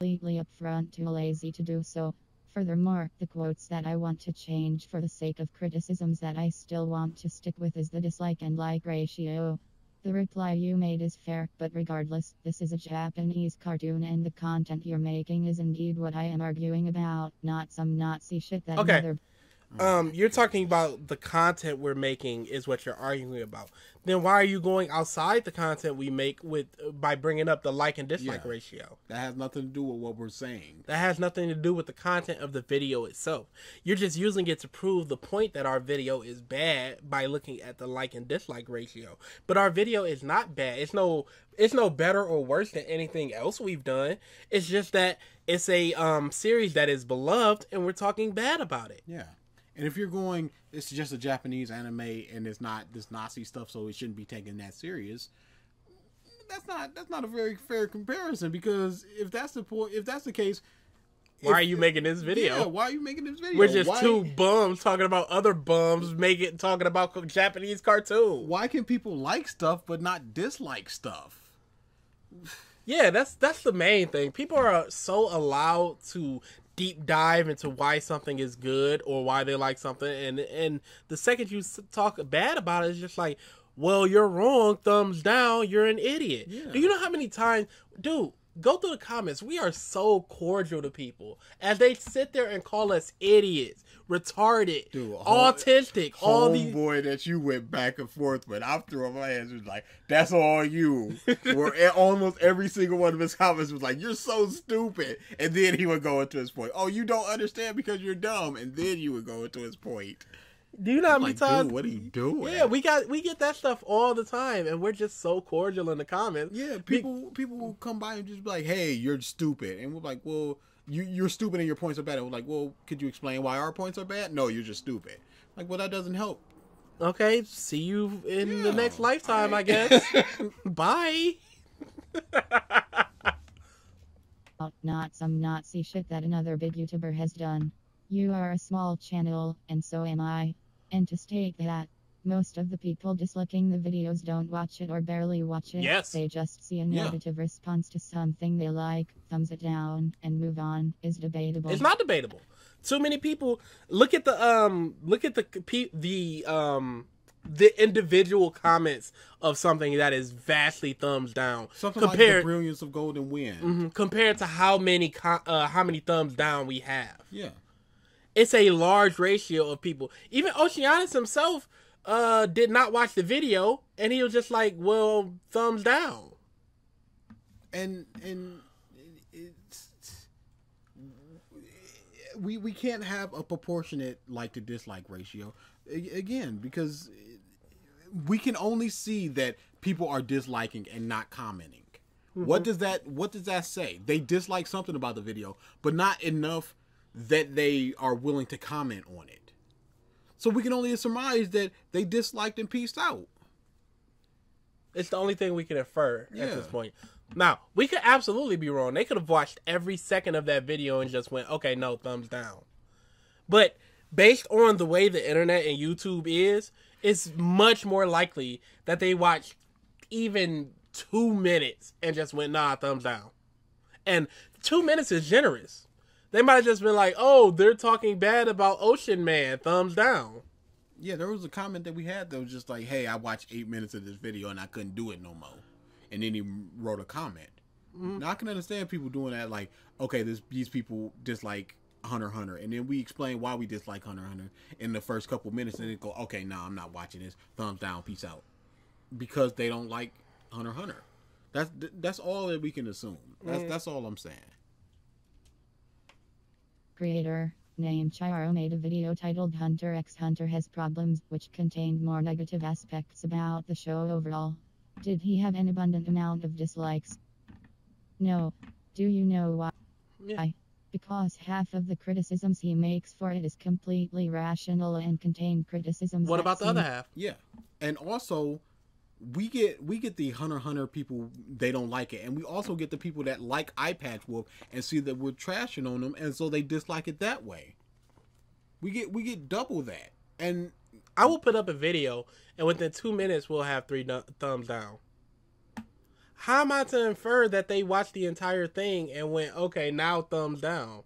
completely upfront too lazy to do so. Furthermore, the quotes that I want to change for the sake of criticisms that I still want to stick with is the dislike and like ratio. The reply you made is fair, but regardless, this is a Japanese cartoon and the content you're making is indeed what I am arguing about, not some Nazi shit that Okay. neither Um, you're talking about the content we're making is what you're arguing about. Then why are you going outside the content we make with by bringing up the like and dislike Yeah. ratio? That has nothing to do with what we're saying. That has nothing to do with the content of the video itself. You're just using it to prove the point that our video is bad by looking at the like and dislike ratio. But our video is not bad. It's no it's no better or worse than anything else we've done. It's just that it's a um series that is beloved and we're talking bad about it. Yeah. And if you're going, it's just a Japanese anime and it's not this Nazi stuff, so it shouldn't be taken that serious. That's not that's not a very fair comparison because if that's the point, if that's the case, Why if- are you making this video? Yeah, why are you making this video? We're just why, two bums talking about other bums making talking about Japanese cartoons. Why can people like stuff but not dislike stuff? Yeah, that's that's the main thing. People are so allowed to deep dive into why something is good or why they like something, and and the second you talk bad about it, it's just like, well, you're wrong. Thumbs down. You're an idiot. Yeah. Do you know how many times, dude? Go through the comments. We are so cordial to people as they sit there and call us idiots, retarded, Dude, autistic, all these. Homeboy that you went back and forth with, I'm throwing my hands. Was like, that's all you. (laughs) Where almost every single one of his comments was like, you're so stupid, and then he would go into his point. Oh, you don't understand because you're dumb, and then you would go into his point. Do you know how many Like, times? dude, what are you doing? Yeah, we got we get that stuff all the time, and we're just so cordial in the comments. yeah. People people will come by and just be like, hey, you're stupid, and we're like, well. You, you're stupid and your points are bad. And we're like, well, could you explain why our points are bad? No, you're just stupid. Like, well, that doesn't help. Okay, see you in the next lifetime, I alright. guess. (laughs) Bye. (laughs) not some Nazi shit that another big YouTuber has done. You are a small channel, and so am I. And to state that, most of the people disliking the videos don't watch it or barely watch it. Yes. They just see a Yeah. negative response to something they like, thumbs it down, and move on, is debatable. It's not debatable. Too many people look at the um look at the pe- the um the individual comments of something that is vastly thumbs down Something like the brilliance of Golden Wind. Mhm, compared to how many co- uh, how many thumbs down we have. Yeah. It's a large ratio of people. Even Oceanus himself uh did not watch the video and he was just like, "Well, thumbs down." and and it's we we can't have a proportionate like to dislike ratio again because we can only see that people are disliking and not commenting what does that what does that say they dislike something about the video but not enough that they are willing to comment on it so we can only surmise that they disliked and pieced out It's the only thing we can infer at this point. Now, we could absolutely be wrong. They could have watched every second of that video and just went, "Okay, no, thumbs down." But based on the way the internet and YouTube is, it's much more likely that they watched even 2 minutes and just went, "Nah, thumbs down." And 2 minutes is generous. They might have just been like, "Oh, they're talking bad about Ocean Man, thumbs down." Yeah, there was a comment that we had that was just like, "Hey, I watched eight minutes of this video and I couldn't do it no more," and then he wrote a comment. Mm-hmm. Now I can understand people doing that, like, okay, this these people dislike Hunter Hunter, and then we explain why we dislike Hunter Hunter in the first couple minutes, and then go, okay, nah, I'm not watching this. Thumbs down, peace out, because they don't like Hunter Hunter. That's that's all that we can assume. That's that's all I'm saying. Creator, named Chihiro made a video titled Hunter x Hunter Has Problems, which contained more negative aspects about the show overall. Did he have an abundant amount of dislikes? No. Do you know why? Yeah. Because half of the criticisms he makes for it is completely rational and contain criticisms. What about the seem- other half? Yeah, and also we get we get the Hunter Hunter people they don't like it, and we also get the people that like Eyepatch Wolf and see that we're trashing on them, and so they dislike it that way. We get we get double that, and I will put up a video, and within two minutes, we'll have three du- thumbs down. How am I to infer that they watched the entire thing and went, okay, now thumbs down?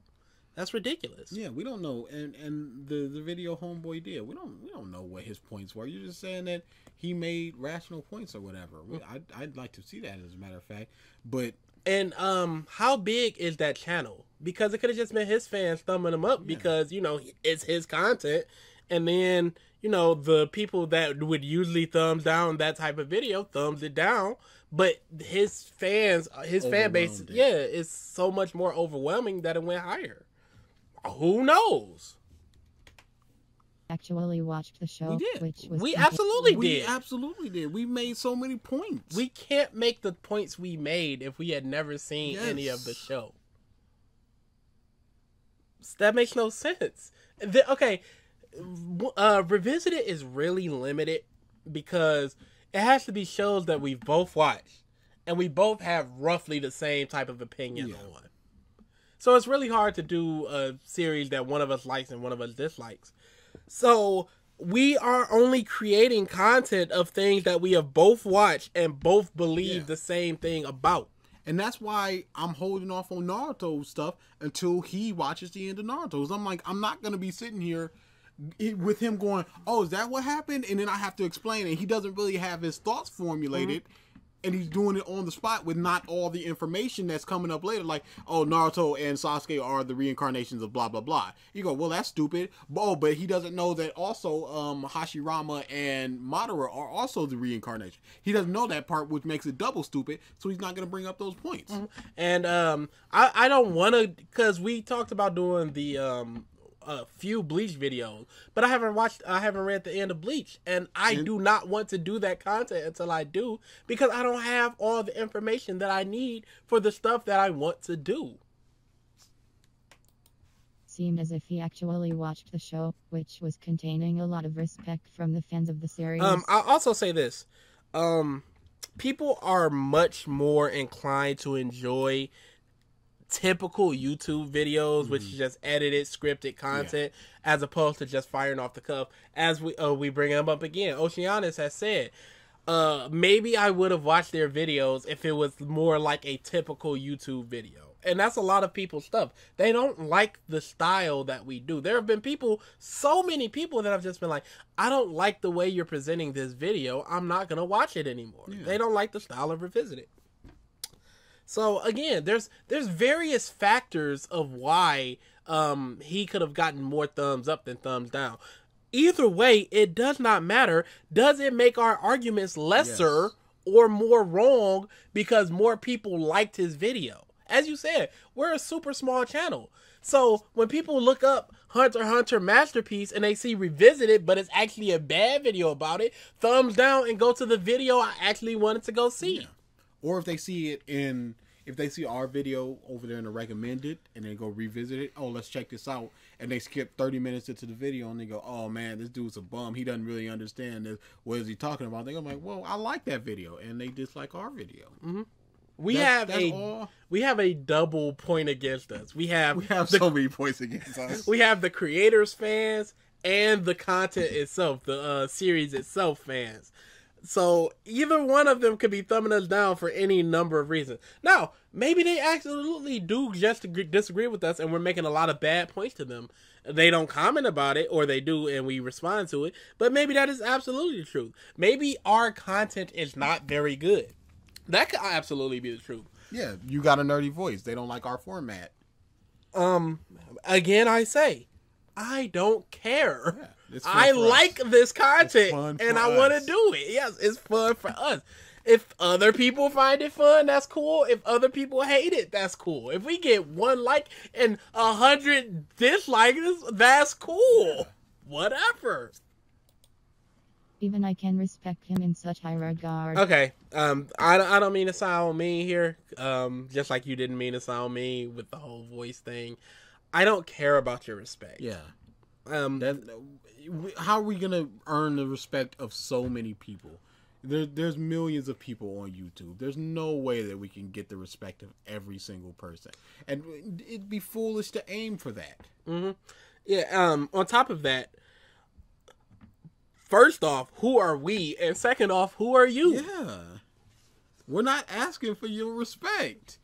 That's ridiculous. Yeah, we don't know, and and the the video homeboy did. We don't we don't know what his points were. You're just saying that he made rational points or whatever. We, I'd I'd like to see that as a matter of fact, but And um, how big is that channel? Because it could have just been his fans thumbing him up because you know it's his content, and then you know the people that would usually thumbs down that type of video thumbs it down. But his fans, his fan base, it. yeah, is so much more overwhelming that it went higher. Who knows? Actually watched the show, We did. which was We absolutely we did. We absolutely did. We made so many points. We can't make the points we made if we had never seen any of the show. That makes no sense. The- okay, uh, Revisited is really limited because it has to be shows that we've both watched and we both have roughly the same type of opinion Yeah. on. So it's really hard to do a series that one of us likes and one of us dislikes. So we are only creating content of things that we have both watched and both believe Yeah. the same thing about. And that's why I'm holding off on Naruto stuff until he watches the end of Naruto. 'Cause I'm like, I'm not gonna be sitting here with him going, "Oh, is that what happened?" And then I have to explain it. He doesn't really have his thoughts formulated, mm-hmm. And he's doing it on the spot with not all the information that's coming up later. Like, "Oh, Naruto and Sasuke are the reincarnations of blah blah blah." You go, "Well, that's stupid." Oh, but he doesn't know that also um, Hashirama and Madara are also the reincarnation. He doesn't know that part, which makes it double stupid. So he's not gonna bring up those points. And um, I I don't want to because we talked about doing the um a few Bleach videos, but I haven't watched I haven't read the end of Bleach, and I do not want to do that content until I do because I don't have all the information that I need for the stuff that I want to do. seemed as if he actually watched the show, which was containing a lot of respect from the fans of the series. Um, I'll also say this: um, people are much more inclined to enjoy typical YouTube videos, which is just edited, scripted content, as opposed to just firing off the cuff. As we uh, we bring them up again, Oceanus has said. Uh, maybe I would have watched their videos if it was more like a typical YouTube video. And that's a lot of people's stuff. They don't like the style that we do. There have been people, so many people that have just been like, I don't like the way you're presenting this video. I'm not going to watch it anymore. Yeah. They don't like the style of Revisited. So again, there's there's various factors of why um he could have gotten more thumbs up than thumbs down. Either way, it does not matter. Does it make our arguments lesser Yes. or more wrong because more people liked his video? As you said, we're a super small channel. So when people look up Hunter Hunter masterpiece and they see revisited, but it's actually a bad video about it, thumbs down and go to the video I actually wanted to go see. Yeah. Or if they see it in, if they see our video over there in the recommended and they go revisit it, oh, let's check this out. And they skip 30 minutes into the video and they go, oh man, this dude's a bum. He doesn't really understand this. What is he talking about? They go, like, well, I like that video. And they dislike our video. We That's- have that's a all. we have a double point against us. We have We have the, so many points against us. (laughs) we have the creators fans and the content itself, the uh, series itself fans. So either one of them could be thumbing us down for any number of reasons. Now, maybe they absolutely do just disagree with us, and we're making a lot of bad points to them. They don't comment about it, or they do, and we respond to it. But maybe that is absolutely the truth. Maybe our content is not very good. That could absolutely be the truth. yeah, you got a nerdy voice. They don't like our format. um again i say i don't care Yeah, i for us. like this content It's fun and for i want to do it. Yes it's fun for us. If other people find it fun that's cool. If other people hate it that's cool. If we get one like and a hundred dislikes that's cool. Whatever. Even I can respect him in such high regard. okay um I, I don't mean to sound mean here um just like you didn't mean to sound mean with the whole voice thing. I don't care about your respect. Yeah. Um That how are we gonna earn the respect of so many people? There, there's millions of people on YouTube. There's no way that we can get the respect of every single person, and it'd be foolish to aim for that. Mm-hmm. Yeah. Um. On top of that, first off, who are we? And second off, who are you? Yeah, we're not asking for your respect.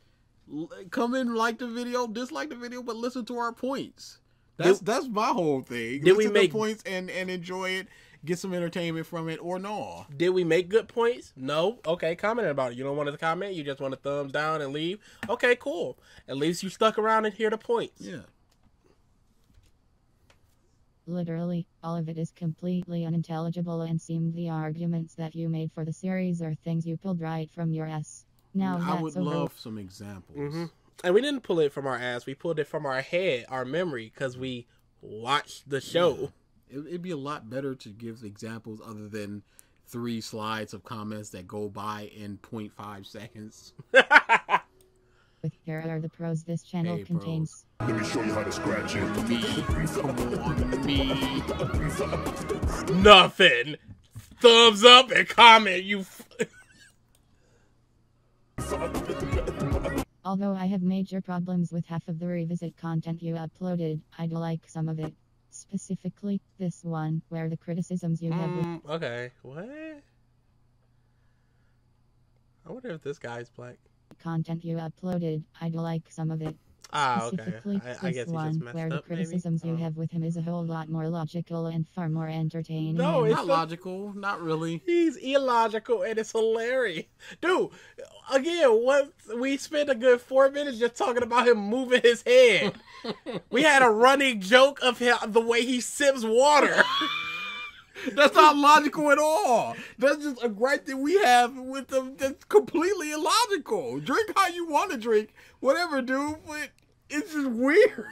L- Come in, like the video, dislike the video, but listen to our points. That's Did- that's my whole thing. Did we listen to make- points and and enjoy it, get some entertainment from it, or no? Did we make good points? No. Okay, comment about it. You don't want to comment. You just want a thumbs down and leave. Okay, cool. At least you stuck around and hear the points. Yeah. Literally, all of it is completely unintelligible and seemed the arguments that you made for the series are things you pulled right from your ass. Now I that's would over. love some examples. hmm And we didn't pull it from our ass. We pulled it from our head, our memory, because we watched the show. It, it'd be a lot better to give examples other than three slides of comments that go by in 0.5 seconds. (laughs) Here are the pros this channel Hey, contains. Let me show you how to scratch it. Me, come on, me. (laughs) Nothing. Thumbs up and comment. You. (laughs) Although I have major problems with half of the revisit content you uploaded, I'd like some of it. Specifically, this one, where the criticisms you have with Mm, okay. What? I wonder if this guy's black. content you uploaded, I'd like some of it. Ah, okay. Specifically, I, I this guess he just one, messed where the up. maybe? criticisms you Oh. have with him is a whole lot more logical and far more entertaining. No, it's Not logical, not really. He's illogical and it's hilarious. Dude, again, what we spent a good four minutes just talking about him moving his head. (laughs) we had a running joke of him, the way he sips water. (laughs) That's not logical at all. That's just a gripe that we have with them that's completely illogical. Drink how you want to drink, whatever, dude, but it's just weird.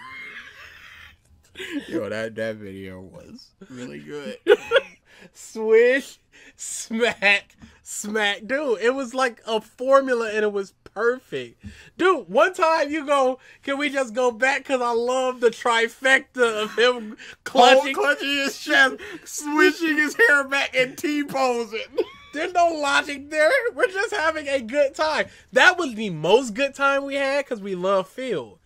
Yo, that, that video was really good. (laughs) Swish, smack, smack. Dude, it was like a formula and it was perfect. Dude, one time you go, can we just go back? Because I love the trifecta of him Clutching, clutching. clutching his (laughs) chest, swishing his hair back, and T-posing. (laughs) There's no logic there. We're just having a good time. That was the most good time we had because we love Phil.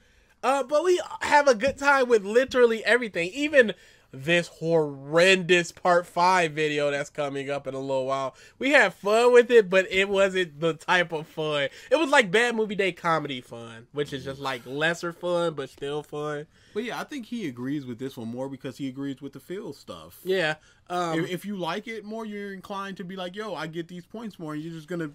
Uh, but we have a good time with literally everything. Even this horrendous part five video that's coming up in a little while. We had fun with it, but it wasn't the type of fun. It was like bad movie day comedy fun, which is just like lesser fun but still fun. But yeah, I think he agrees with this one more because he agrees with the Phil stuff. Yeah. Um, if, if you like it more, you're inclined to be like, "Yo, I get these points more," and you're just gonna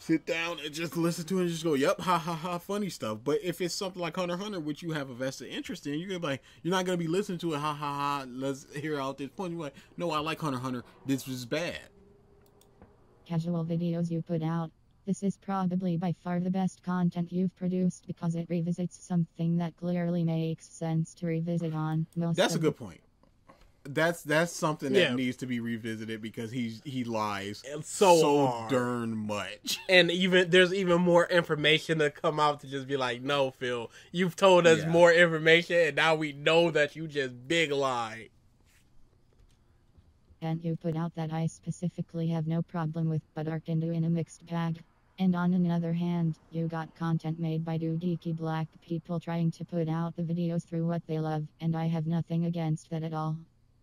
sit down and just listen to it and just go, "Yep, ha ha ha," funny stuff. But if it's something like Hunter Hunter, which you have a vested interest in, you're gonna be like, you're not gonna be listening to it, ha ha ha. Let's hear out this point. You're like, "No, I like Hunter Hunter. This was bad." casual videos you put out. This is probably by far the best content you've produced because it revisits something that clearly makes sense to revisit on. Most That's a good point. That's that's something that Yeah. needs to be revisited because he's he lies It's so so hard. darn much. and even there's even more information to come out to just be like, no, Phil, you've told us Yeah. more information, and now we know that you just big lied. And you put out that I specifically have no problem with, but are into in a mixed bag. And on another hand, you got content made by two geeky black people trying to put out the videos through what they love, and I have nothing against that at all.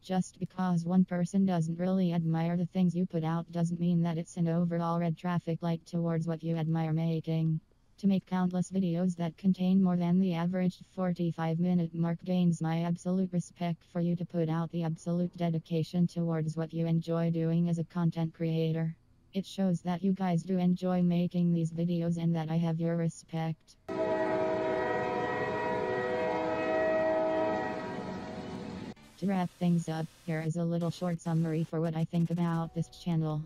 Just because one person doesn't really admire the things you put out doesn't mean that it's an overall red traffic light towards what you admire making. To make countless videos that contain more than the average 45 minute mark gains my absolute respect for you to put out the absolute dedication towards what you enjoy doing as a content creator. It shows that you guys do enjoy making these videos and that I have your respect. To wrap things up, here is a little short summary for what I think about this channel.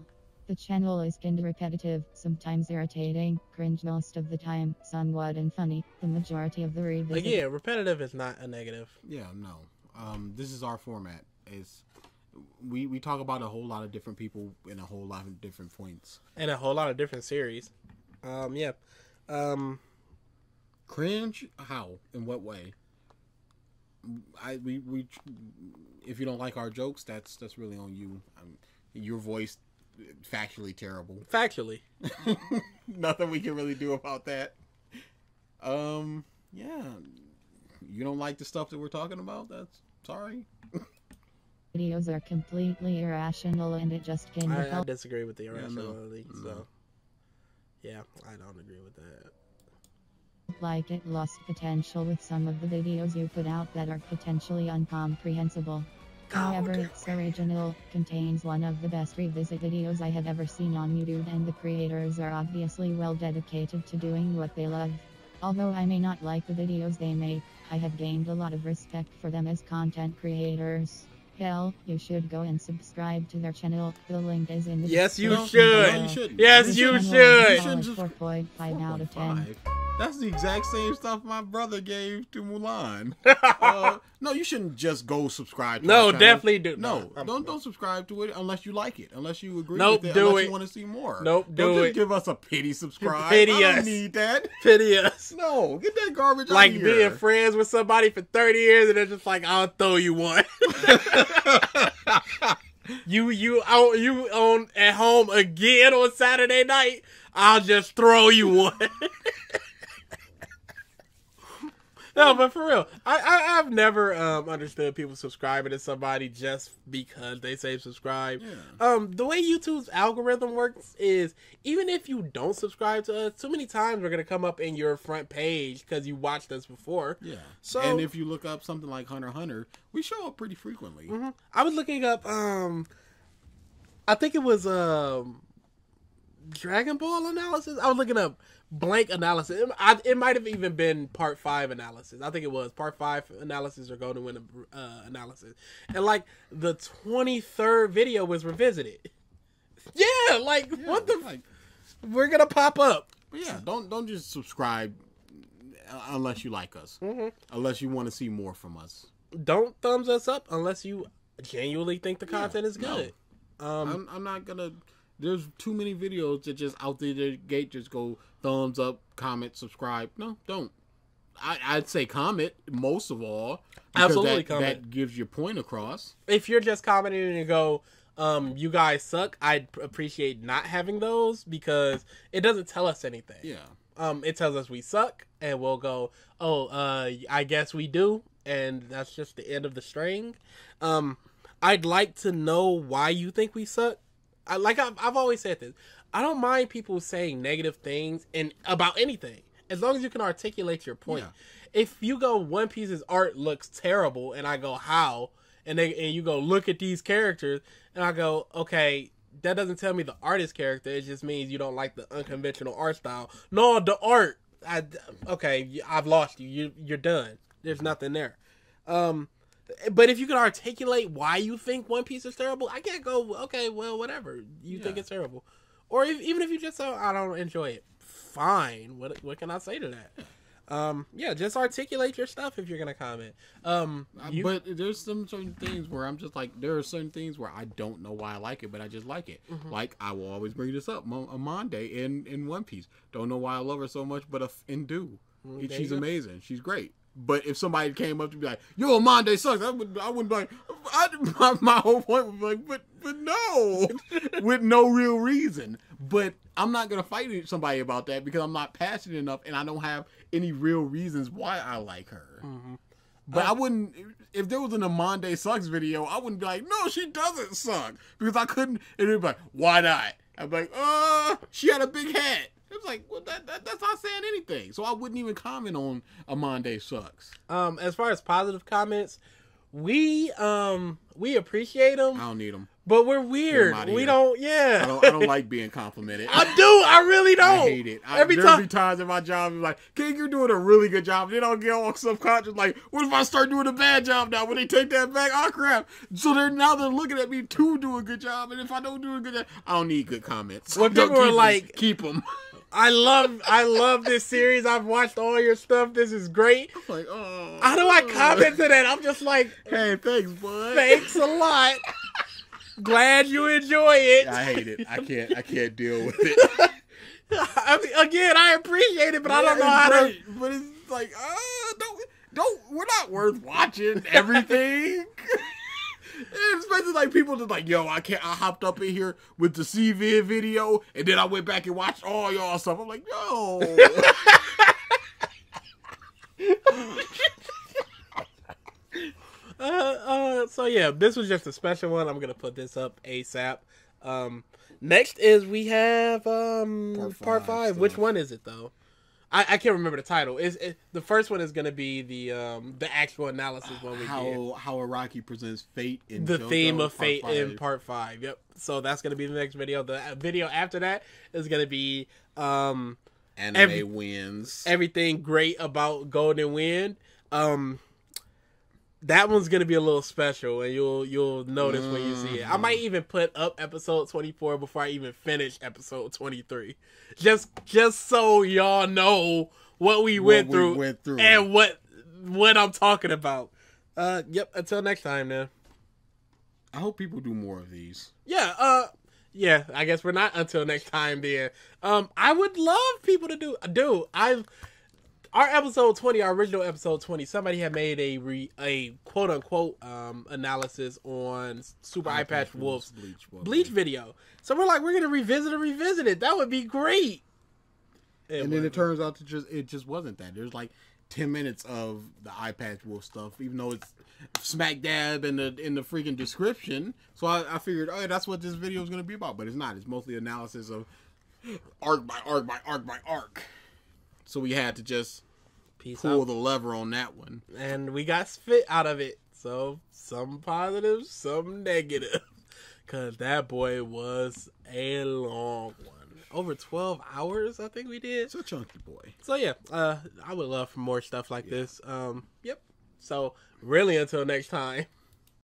The channel is kinda repetitive, sometimes irritating, cringe most of the time, somewhat and funny, The majority of the revisit Yeah, repetitive is not a negative. Yeah, no. Um, this is our format. It's we we talk about a whole lot of different people in a whole lot of different points. And a whole lot of different series. Um, yeah. Um, Cringe? How? In what way? I we we if you don't like our jokes, that's that's really on you. Um, your voice factually terrible. factually. (laughs) Nothing we can really do about that. Um, yeah. You don't like the stuff that we're talking about? That's sorry. videos are completely irrational and it just can I, I help. disagree with the no. irrationality, No. so. Yeah, I don't agree with that. Like it lost potential with some of the videos you put out that are potentially uncomprehensible. However, its original contains one of the best revisit videos I have ever seen on YouTube, and the creators are obviously well dedicated to doing what they love. Although I may not like the videos they make, I have gained a lot of respect for them as content creators. Hell, you should go and subscribe to their channel. The link is in the Yes, you description should. below. You shouldn't. Yes, you should. is You shouldn't solid just- 4.5 out of 10. 4.5. That's the exact same stuff my brother gave to Mulan. (laughs) uh, no, you shouldn't just go subscribe. to No, definitely do. No, no don't don't subscribe to it unless you like it, unless you agree Nope, with it, do unless it. you want to see more. Nope, don't do just it. give us a pity subscribe. Pity I don't us. need that. (laughs) Videos. No, get that garbage Like out of being friends with somebody for 30 years and they're just like, I'll throw you one. (laughs) you you out you on at home again on Saturday night. I'll just throw you one. No, but for real, I, I I've never um understood people subscribing to somebody just because they say subscribe. Um, the way YouTube's algorithm works is even if you don't subscribe to us, too many times we're gonna come up in your front page because you watched us before. yeah. So- and if you look up something like Hunter Hunter, we show up pretty frequently. I was looking up um I think it was um Dragon Ball analysis. I was looking up blank analysis. It, I, it might have even been part five analysis. I think it was part five analysis or Golden Wind uh, analysis. And like the twenty third video was revisited. (laughs) Yeah, like Yeah, what the? like, we're gonna pop up. yeah, don't don't just subscribe unless you like us, Mm-hmm. unless you want to see more from us. Don't thumbs us up unless you genuinely think the content is no. good. Um, I'm, I'm not gonna. There's too many videos that just out there the gate just go thumbs up, comment, subscribe. No, don't. I, I'd say comment most of all. Absolutely that, comment. That gives your point across. if you're just commenting and you go, um, you guys suck, I'd appreciate not having those because it doesn't tell us anything. Yeah. Um, it tells us we suck, and we'll go, oh, uh, I guess we do, and that's just the end of the string. Um, I'd like to know why you think we suck. I like I've, I've always said this. I don't mind people saying negative things and about anything as long as you can articulate your point. Yeah. If you go One Piece's art looks terrible, and I go how, and they and you go look at these characters, and I go okay, that doesn't tell me the artist character. It just means you don't like the unconventional art style. No, the art. I, okay, I've lost you. You you're done. There's nothing there. Um, but if you can articulate why you think One Piece is terrible, I can't go. Okay, well, whatever. You think it's terrible, or if, even if you just say I don't enjoy it, fine. What what can I say to that? Um, yeah, just articulate your stuff if you're gonna comment. Um, you- but there's some certain things where I'm just like, there are certain things where I don't know why I like it, but I just like it. Mm-hmm. Like I will always bring this up, Amande in in One Piece. Don't know why I love her so much, but a f- in do, Mm, she's amazing. She's great. But if somebody came up to be like, "Yo, Amande sucks," I would I wouldn't be like. I, my, my whole point would be like, but but no, (laughs) with no real reason. But I'm not gonna fight somebody about that because I'm not passionate enough, and I don't have any real reasons why I like her. But I wouldn't if there was an Amande sucks video. I wouldn't be like, no, she doesn't suck because I couldn't. And it'd be like, why not? I'd be like, uh, she had a big head. It's like, well, that, that that's not saying anything. So I wouldn't even comment on Amande sucks. um, as far as positive comments, we um we appreciate them, I don't need them. but we're weird. We don't. Yeah, I don't. I don't like being complimented. (laughs) I do. I really don't. I hate it. I, Every time. be times in my job, I'm like, King, you're doing a really good job. Then I'll get all subconscious, like, what if I start doing a bad job now? When they take that back, oh crap. So they're now they're looking at me to do a good job, and if I don't do a good job, I don't need good comments. When (laughs) Don't people are like- keep them. I love. I love this series. I've watched all your stuff. This is great. I'm like, oh. How do I comment to that? I'm just like, Hey, thanks, bud. thanks a lot. Glad you enjoy it. I hate it. I can't. I can't deal with it. (laughs) I mean, again, I appreciate it, but I don't know It's how to. But it's like, uh, don't, don't. We're not worth watching everything. Especially like people just like, yo, I can't. I hopped up in here with the CV video, and then I went back and watched all y'all stuff. I'm like, yo, (laughs) Uh, uh, so yeah, this was just a special one. I'm gonna put this up ASAP. Um, next is we have um Part part five five. Which one is it though? I, I can't remember the title. Is it, the first one is gonna be the um the actual analysis one we how did. how Araki presents fate in The JoJo theme of fate in part five. Yep. So that's gonna be the next video. The video after that is gonna be um anime every- wins. everything great about Golden Wind. Um, that one's gonna be a little special, and you'll you'll notice when you see it. I might even put up episode twenty four before I even finish episode twenty three, just just so y'all know what we went we through went through. and what what I'm talking about. Uh, yep. Until next time, then. I hope people do more of these. Yeah, uh yeah, I guess we're not until next time then. Um I would love people to do do I've our episode 20, our original episode 20, somebody had made a re, a quote unquote um analysis on Super Eyepatch Wolf's Bleach, Bleach video. So we're like we're going to revisit and revisit it. That would be great. It and then it turns out to just it just wasn't that. There's like ten minutes of the Eyepatch Wolf stuff, even though it's smack dab in the in the freaking description. So I, I figured, oh, that's what this video is going to be about, but it's not. It's mostly analysis of arc by arc by arc by arc. So we had to just Peace pull out. the lever on that one. and we got spit out of it. So some positive, some negative. (laughs) Cause that boy was a long one. Over twelve hours, I think we did. So chunky boy. So yeah, uh I would love for more stuff like this. Um yep. So really until next time. (laughs)